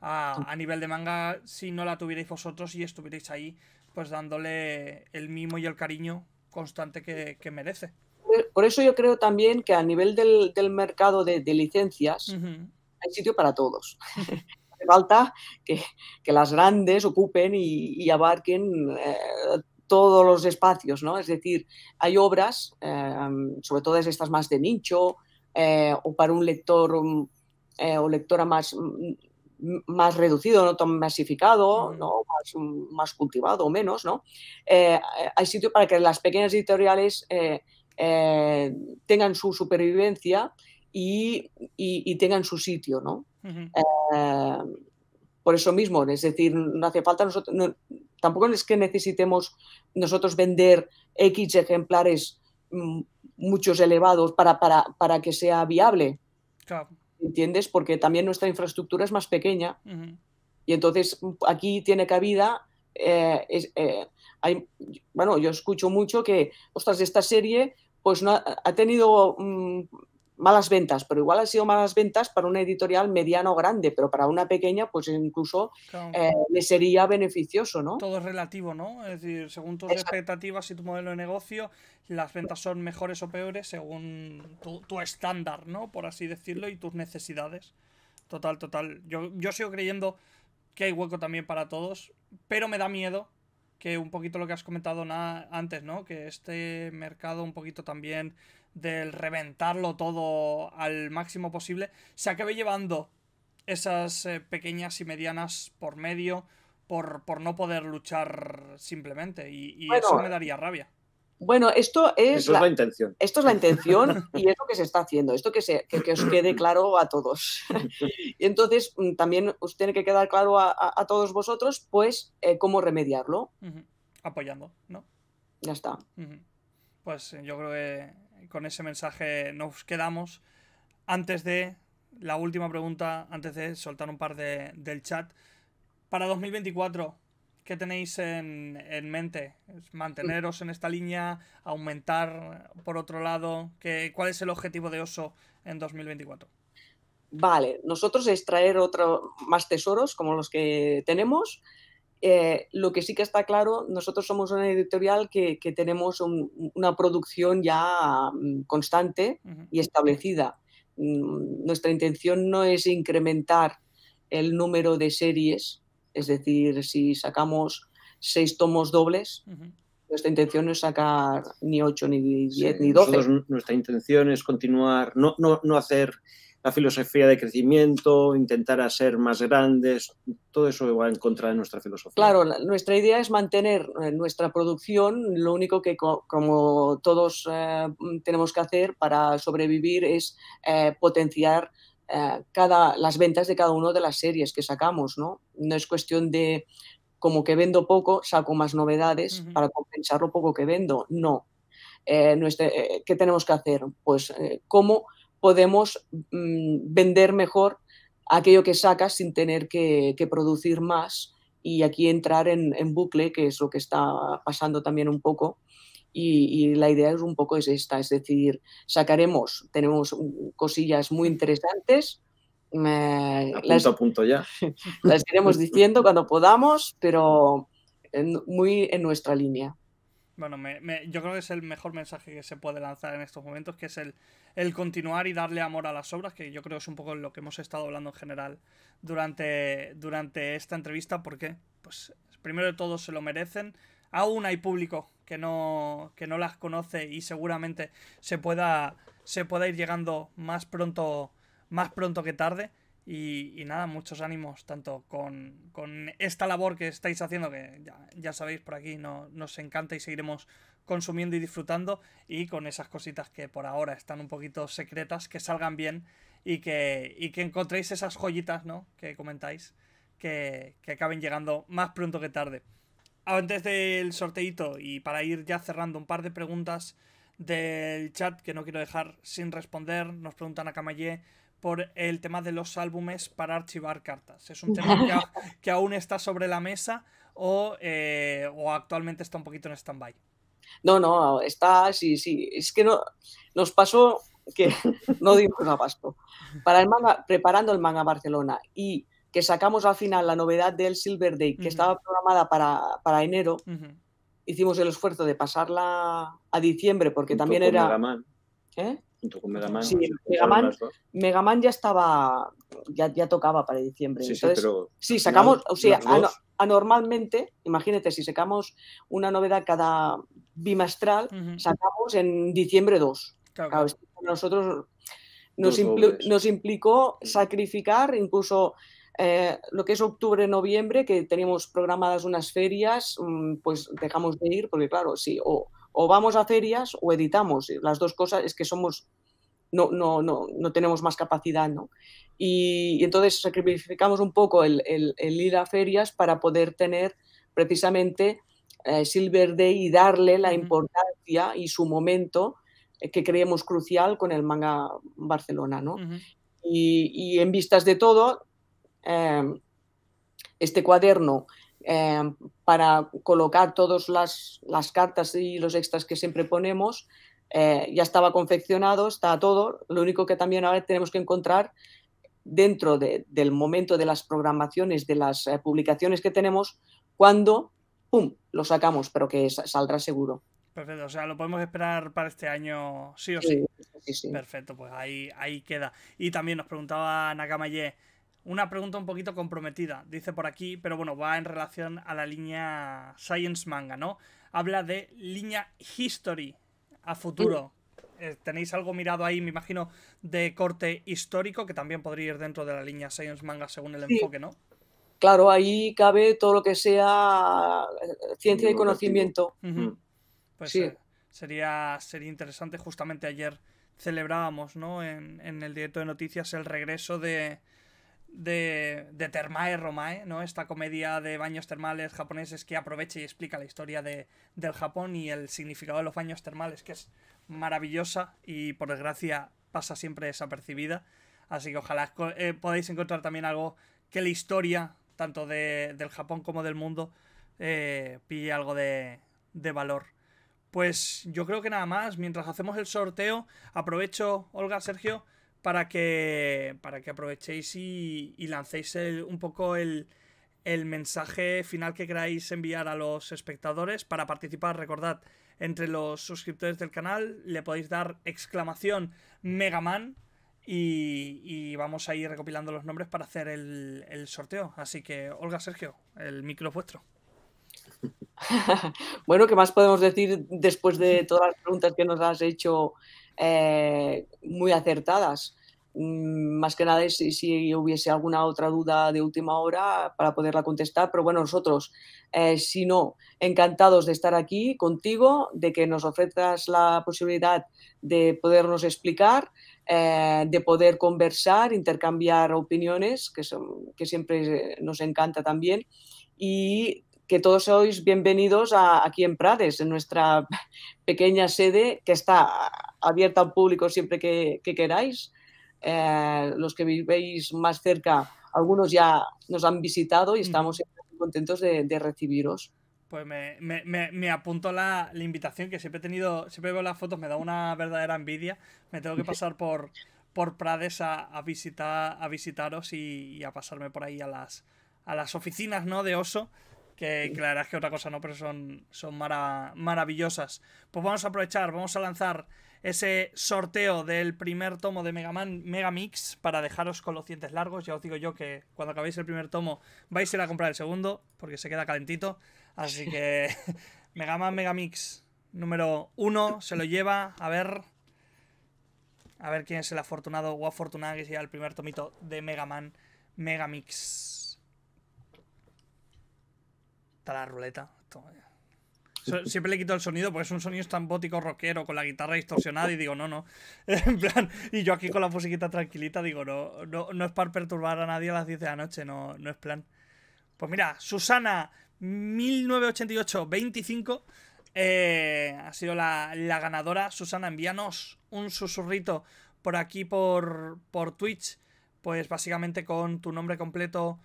a, a, nivel de manga si no la tuvierais vosotros y estuvierais ahí, pues dándole el mimo y el cariño constante que, que merece. Por eso yo creo también que a nivel del, del mercado de, de licencias hay sitio para todos. Hace falta que, que, las grandes ocupen y, y abarquen eh, todos los espacios, ¿no? Es decir, hay obras, em, sobre todo estas más de nicho, eh, o para un lector mm, eh, o lectora más, mm, más reducido, no tan masificado, ¿no? Más, cultivado o menos, ¿no? Eh, hay sitio para que las pequeñas editoriales tengan su supervivencia y, tengan su sitio, ¿no? Por eso mismo, es decir, no hace falta nosotros, tampoco es que necesitemos nosotros vender X ejemplares mm, muchos elevados para, para, que sea viable. ¿Entiendes? Porque también nuestra infraestructura es más pequeña y entonces aquí tiene cabida. Eh, eh, hay, bueno, yo escucho mucho que, ostras, esta serie pues no ha, tenido mm, malas ventas, pero igual han sido malas ventas para una editorial mediana o grande, pero para una pequeña, pues incluso eh, le sería beneficioso, ¿no? Todo es relativo, ¿no? Es decir, según tus expectativas y tu modelo de negocio, las ventas son mejores o peores según tu, estándar, ¿no? Por así decirlo, y tus necesidades. Total, total. Yo, yo sigo creyendo que hay hueco también para todos, pero me da miedo que un poquito lo que has comentado antes, ¿no? Que este mercado un poquito también del reventarlo todo al máximo posible, se acabe llevando esas eh, pequeñas y medianas por medio por, por no poder luchar simplemente. Y, eso me daría rabia. Bueno, esto es, la, intención. Esto es la intención y es lo que se está haciendo. Esto que, se, que, os quede claro a todos. y entonces mm, también os tiene que quedar claro a, todos vosotros, pues, eh, cómo remediarlo. Apoyando, ¿no? Ya está. Pues eh, yo creo que con ese mensaje nos quedamos. Antes de la última pregunta, antes de soltar un par de, del chat. Para 2024, ¿qué tenéis en, mente? ¿Manteneros en esta línea? ¿Aumentar por otro lado? ¿Qué, ¿Cuál es el objetivo de Oso en 2024? Vale, nosotros extraer otro, más tesoros como los que tenemos eh, lo que sí que está claro, nosotros somos una editorial que, tenemos una producción ya mm, constante y establecida. Mm, nuestra intención no es incrementar el número de series, es decir, si sacamos seis tomos dobles, nuestra intención no es sacar ni ocho, ni diez, ni doce. Nuestra intención es continuar, no, no, no hacer la filosofía de crecimiento, intentar ser más grandes, todo eso va en contra de nuestra filosofía. Claro, nuestra idea es mantener eh, nuestra producción, lo único que como todos eh, tenemos que hacer para sobrevivir es eh, potenciar cada, las ventas de cada una de las series que sacamos, ¿no? No es cuestión de como que vendo poco, saco más novedades para compensar lo poco que vendo, no. ¿Qué tenemos que hacer? Pues cómo podemos mm, vender mejor aquello que sacas sin tener que, producir más y aquí entrar en, bucle, que es lo que está pasando también un poco. Y, la idea es un poco es esta, es decir, sacaremos, tenemos cosillas muy interesantes. punto a punto ya. Las iremos diciendo cuando podamos, pero muy en nuestra línea. Bueno, yo creo que es el mejor mensaje que se puede lanzar en estos momentos, que es el, el continuar y darle amor a las obras, que yo creo que es un poco lo que hemos estado hablando en general durante, durante esta entrevista, porque, pues, primero de todo se lo merecen. Aún hay público que no, que no las conoce y seguramente se pueda, se pueda ir llegando más pronto, más pronto que tarde. Y, nada, muchos ánimos, tanto con, esta labor que estáis haciendo, que ya, sabéis por aquí, no, nos encanta y seguiremos consumiendo y disfrutando, y con esas cositas que por ahora están un poquito secretas, que salgan bien y que, y que encontréis esas joyitas, ¿no? Que comentáis, que, que acaben llegando más pronto que tarde. Antes del sorteito y para ir ya cerrando un par de preguntas del chat que no quiero dejar sin responder, nos preguntan a Camayé por el tema de los álbumes para archivar cartas. ¿Es un tema que, aún está sobre la mesa eh, o, actualmente está un poquito en stand-by? No, no, está, sí, sí. Es que no, nos pasó que no dimos abasto. Para el manga, preparando el manga Barcelona y que sacamos al final la novedad del Silver Day, que estaba programada para, enero, hicimos el esfuerzo de pasarla a diciembre porque también era... ¿Eh? Junto con Megaman. Sí, Megaman, ya estaba, ya, ya, tocaba para diciembre. Sí, sí, pero sí sacamos, o sea, anormalmente, imagínate, si sacamos una novedad cada bimestral, sacamos en diciembre dos. Claro, nosotros nos, nos, implicó sacrificar incluso eh, lo que es octubre, noviembre, que teníamos programadas unas ferias, mm, pues dejamos de ir, porque claro, sí, o o vamos a ferias o editamos. Las dos cosas es que somos, no, no, no, no tenemos más capacidad, ¿no? Y, entonces sacrificamos un poco el, el, ir a ferias para poder tener precisamente eh, Silver Day y darle la importancia y su momento eh, que creemos crucial con el manga Barcelona, ¿no? y, y, en vistas de todo, eh, este cuaderno Em, para colocar todas las, cartas y los extras que siempre ponemos. Eh, ya estaba confeccionado, está todo. Lo único que también ahora tenemos que encontrar dentro del momento de las programaciones, de las eh, publicaciones que tenemos, cuando, ¡pum!, lo sacamos, pero que saldrá seguro. Perfecto, o sea, lo podemos esperar para este año sí o sí. Perfecto, pues ahí, ahí queda. Y también nos preguntaba Nakamaye, una pregunta un poquito comprometida, dice por aquí, pero bueno, va en relación a la línea Science Manga, ¿no? Habla de línea History a futuro. Eh, ¿Tenéis algo mirado ahí, me imagino, de corte histórico, que también podría ir dentro de la línea Science Manga según el enfoque, ¿no? Claro, ahí cabe todo lo que sea eh, ciencia y conocimiento. Mm. Pues sí. Eh, sería, sería interesante. Justamente ayer celebrábamos, ¿no? En, en el directo de noticias el regreso de, de, de Termae Romae, ¿no? Esta comedia de baños termales japoneses que aprovecha y explica la historia de, del Japón y el significado de los baños termales, que es maravillosa y por desgracia pasa siempre desapercibida. Así que ojalá eh, podáis encontrar también algo que la historia, tanto de, del Japón como del mundo, eh, pille algo de, de valor. Pues yo creo que nada más, mientras hacemos el sorteo, aprovecho, Olga, Sergio, para que, para que aprovechéis y, lancéis un poco el, el mensaje final que queráis enviar a los espectadores. Para participar, recordad, entre los suscriptores del canal le podéis dar exclamación Megaman y, vamos a ir recopilando los nombres para hacer el, sorteo. Así que, Olga, Sergio, el micro es vuestro. bueno, ¿qué más podemos decir después de todas las preguntas que nos has hecho eh, muy acertadas? Mm, más que nada si, si, hubiese alguna otra duda de última hora para poderla contestar, pero bueno, nosotros, eh, si no, encantados de estar aquí contigo, de que nos ofrezcas la posibilidad de podernos explicar, eh, de poder conversar, intercambiar opiniones, que, son, que siempre nos encanta también, y que todos sois bienvenidos aquí en Prades, en nuestra pequeña sede que está abierta al público siempre que queráis. Eh, los que vivéis más cerca, algunos ya nos han visitado y estamos muy contentos de, recibiros. Pues me, me, me, apunto la, la, invitación, que siempre he tenido, siempre veo las fotos, me da una verdadera envidia. Me tengo que pasar por, por Prades a, a visitar, a visitaros y, a pasarme por ahí a las, a las oficinas ¿no? de Oso. Que, que, la verdad es que otra cosa no, pero son, son maravillosas. Pues vamos a aprovechar, vamos a lanzar ese sorteo del primer tomo de Mega Man Megamix para dejaros con los dientes largos. Ya os digo yo que cuando acabéis el primer tomo vais a ir a comprar el segundo porque se queda calentito. Así que Mega Man Megamix número uno se lo lleva. A ver. A ver quién es el afortunado o afortunada que sea el primer tomito de Mega Man Megamix. La ruleta. Siempre le quito el sonido porque es un sonido estrambótico rockero con la guitarra distorsionada y digo, no, no. En plan, y yo aquí con la musiquita tranquilita digo, no, no, no es para perturbar a nadie a las 10 de la noche, no, no es plan. Pues mira, Susana 1988-25 eh, ha sido la, ganadora. Susana, envíanos un susurrito por aquí por, por Twitch, pues básicamente con tu nombre completo,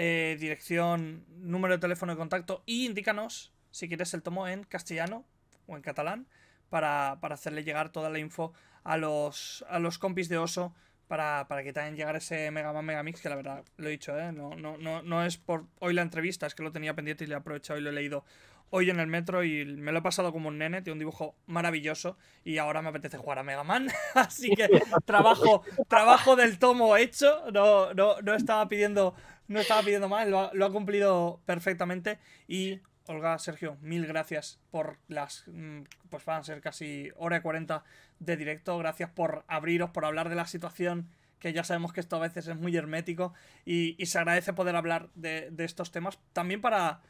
eh, dirección, número de teléfono de contacto y indícanos si quieres el tomo en castellano o en catalán para, hacerle llegar toda la info a los, a los compis de Oso para, que también llegar ese Mega Man Megamix, que la verdad lo he dicho, ¿eh? no, no, no, no es por hoy la entrevista, es que lo tenía pendiente y le he aprovechado y lo he leído hoy en el metro y me lo he pasado como un nene, tiene un dibujo maravilloso y ahora me apetece jugar a Mega Man, así que trabajo, trabajo del tomo hecho, no, no, no estaba pidiendo no estaba pidiendo más, lo ha cumplido perfectamente y Olga, Sergio, mil gracias por las. Mm, pues van a ser casi hora y cuarenta de directo. Gracias por abriros, por hablar de la situación, que ya sabemos que esto a veces es muy hermético. Y, se agradece poder hablar de, estos temas. También para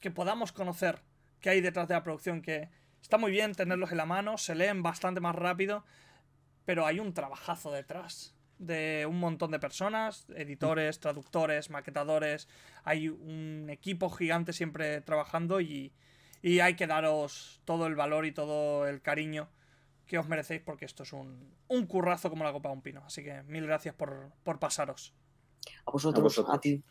que podamos conocer qué hay detrás de la producción, que está muy bien tenerlos en la mano, se leen bastante más rápido, pero hay un trabajazo detrás de un montón de personas, editores, traductores, maquetadores, hay un equipo gigante siempre trabajando y, hay que daros todo el valor y todo el cariño que os merecéis porque esto es un, un currazo como la copa de un pino. Así que mil gracias por, pasaros. A vosotros, a, ti.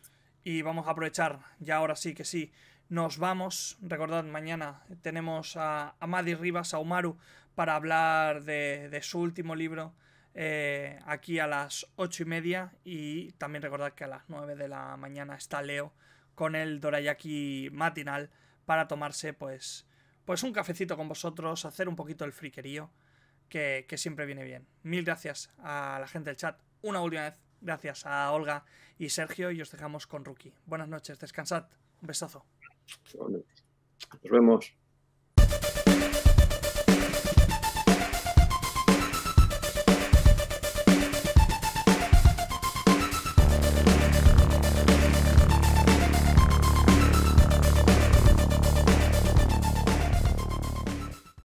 Y vamos a aprovechar, ya ahora sí que sí, nos vamos. Recordad, mañana tenemos a, a Madi Rivas, a Umaru, para hablar de, de su último libro eh, aquí a las 8 y media y también recordad que a las 9 de la mañana está Leo con el Dorayaki matinal para tomarse pues, pues un cafecito con vosotros, hacer un poquito el friquerío que, que siempre viene bien. Mil gracias a la gente del chat. Una última vez, gracias a Olga y Sergio y os dejamos con Rookie. Buenas noches, descansad. Un besazo. Nos vemos.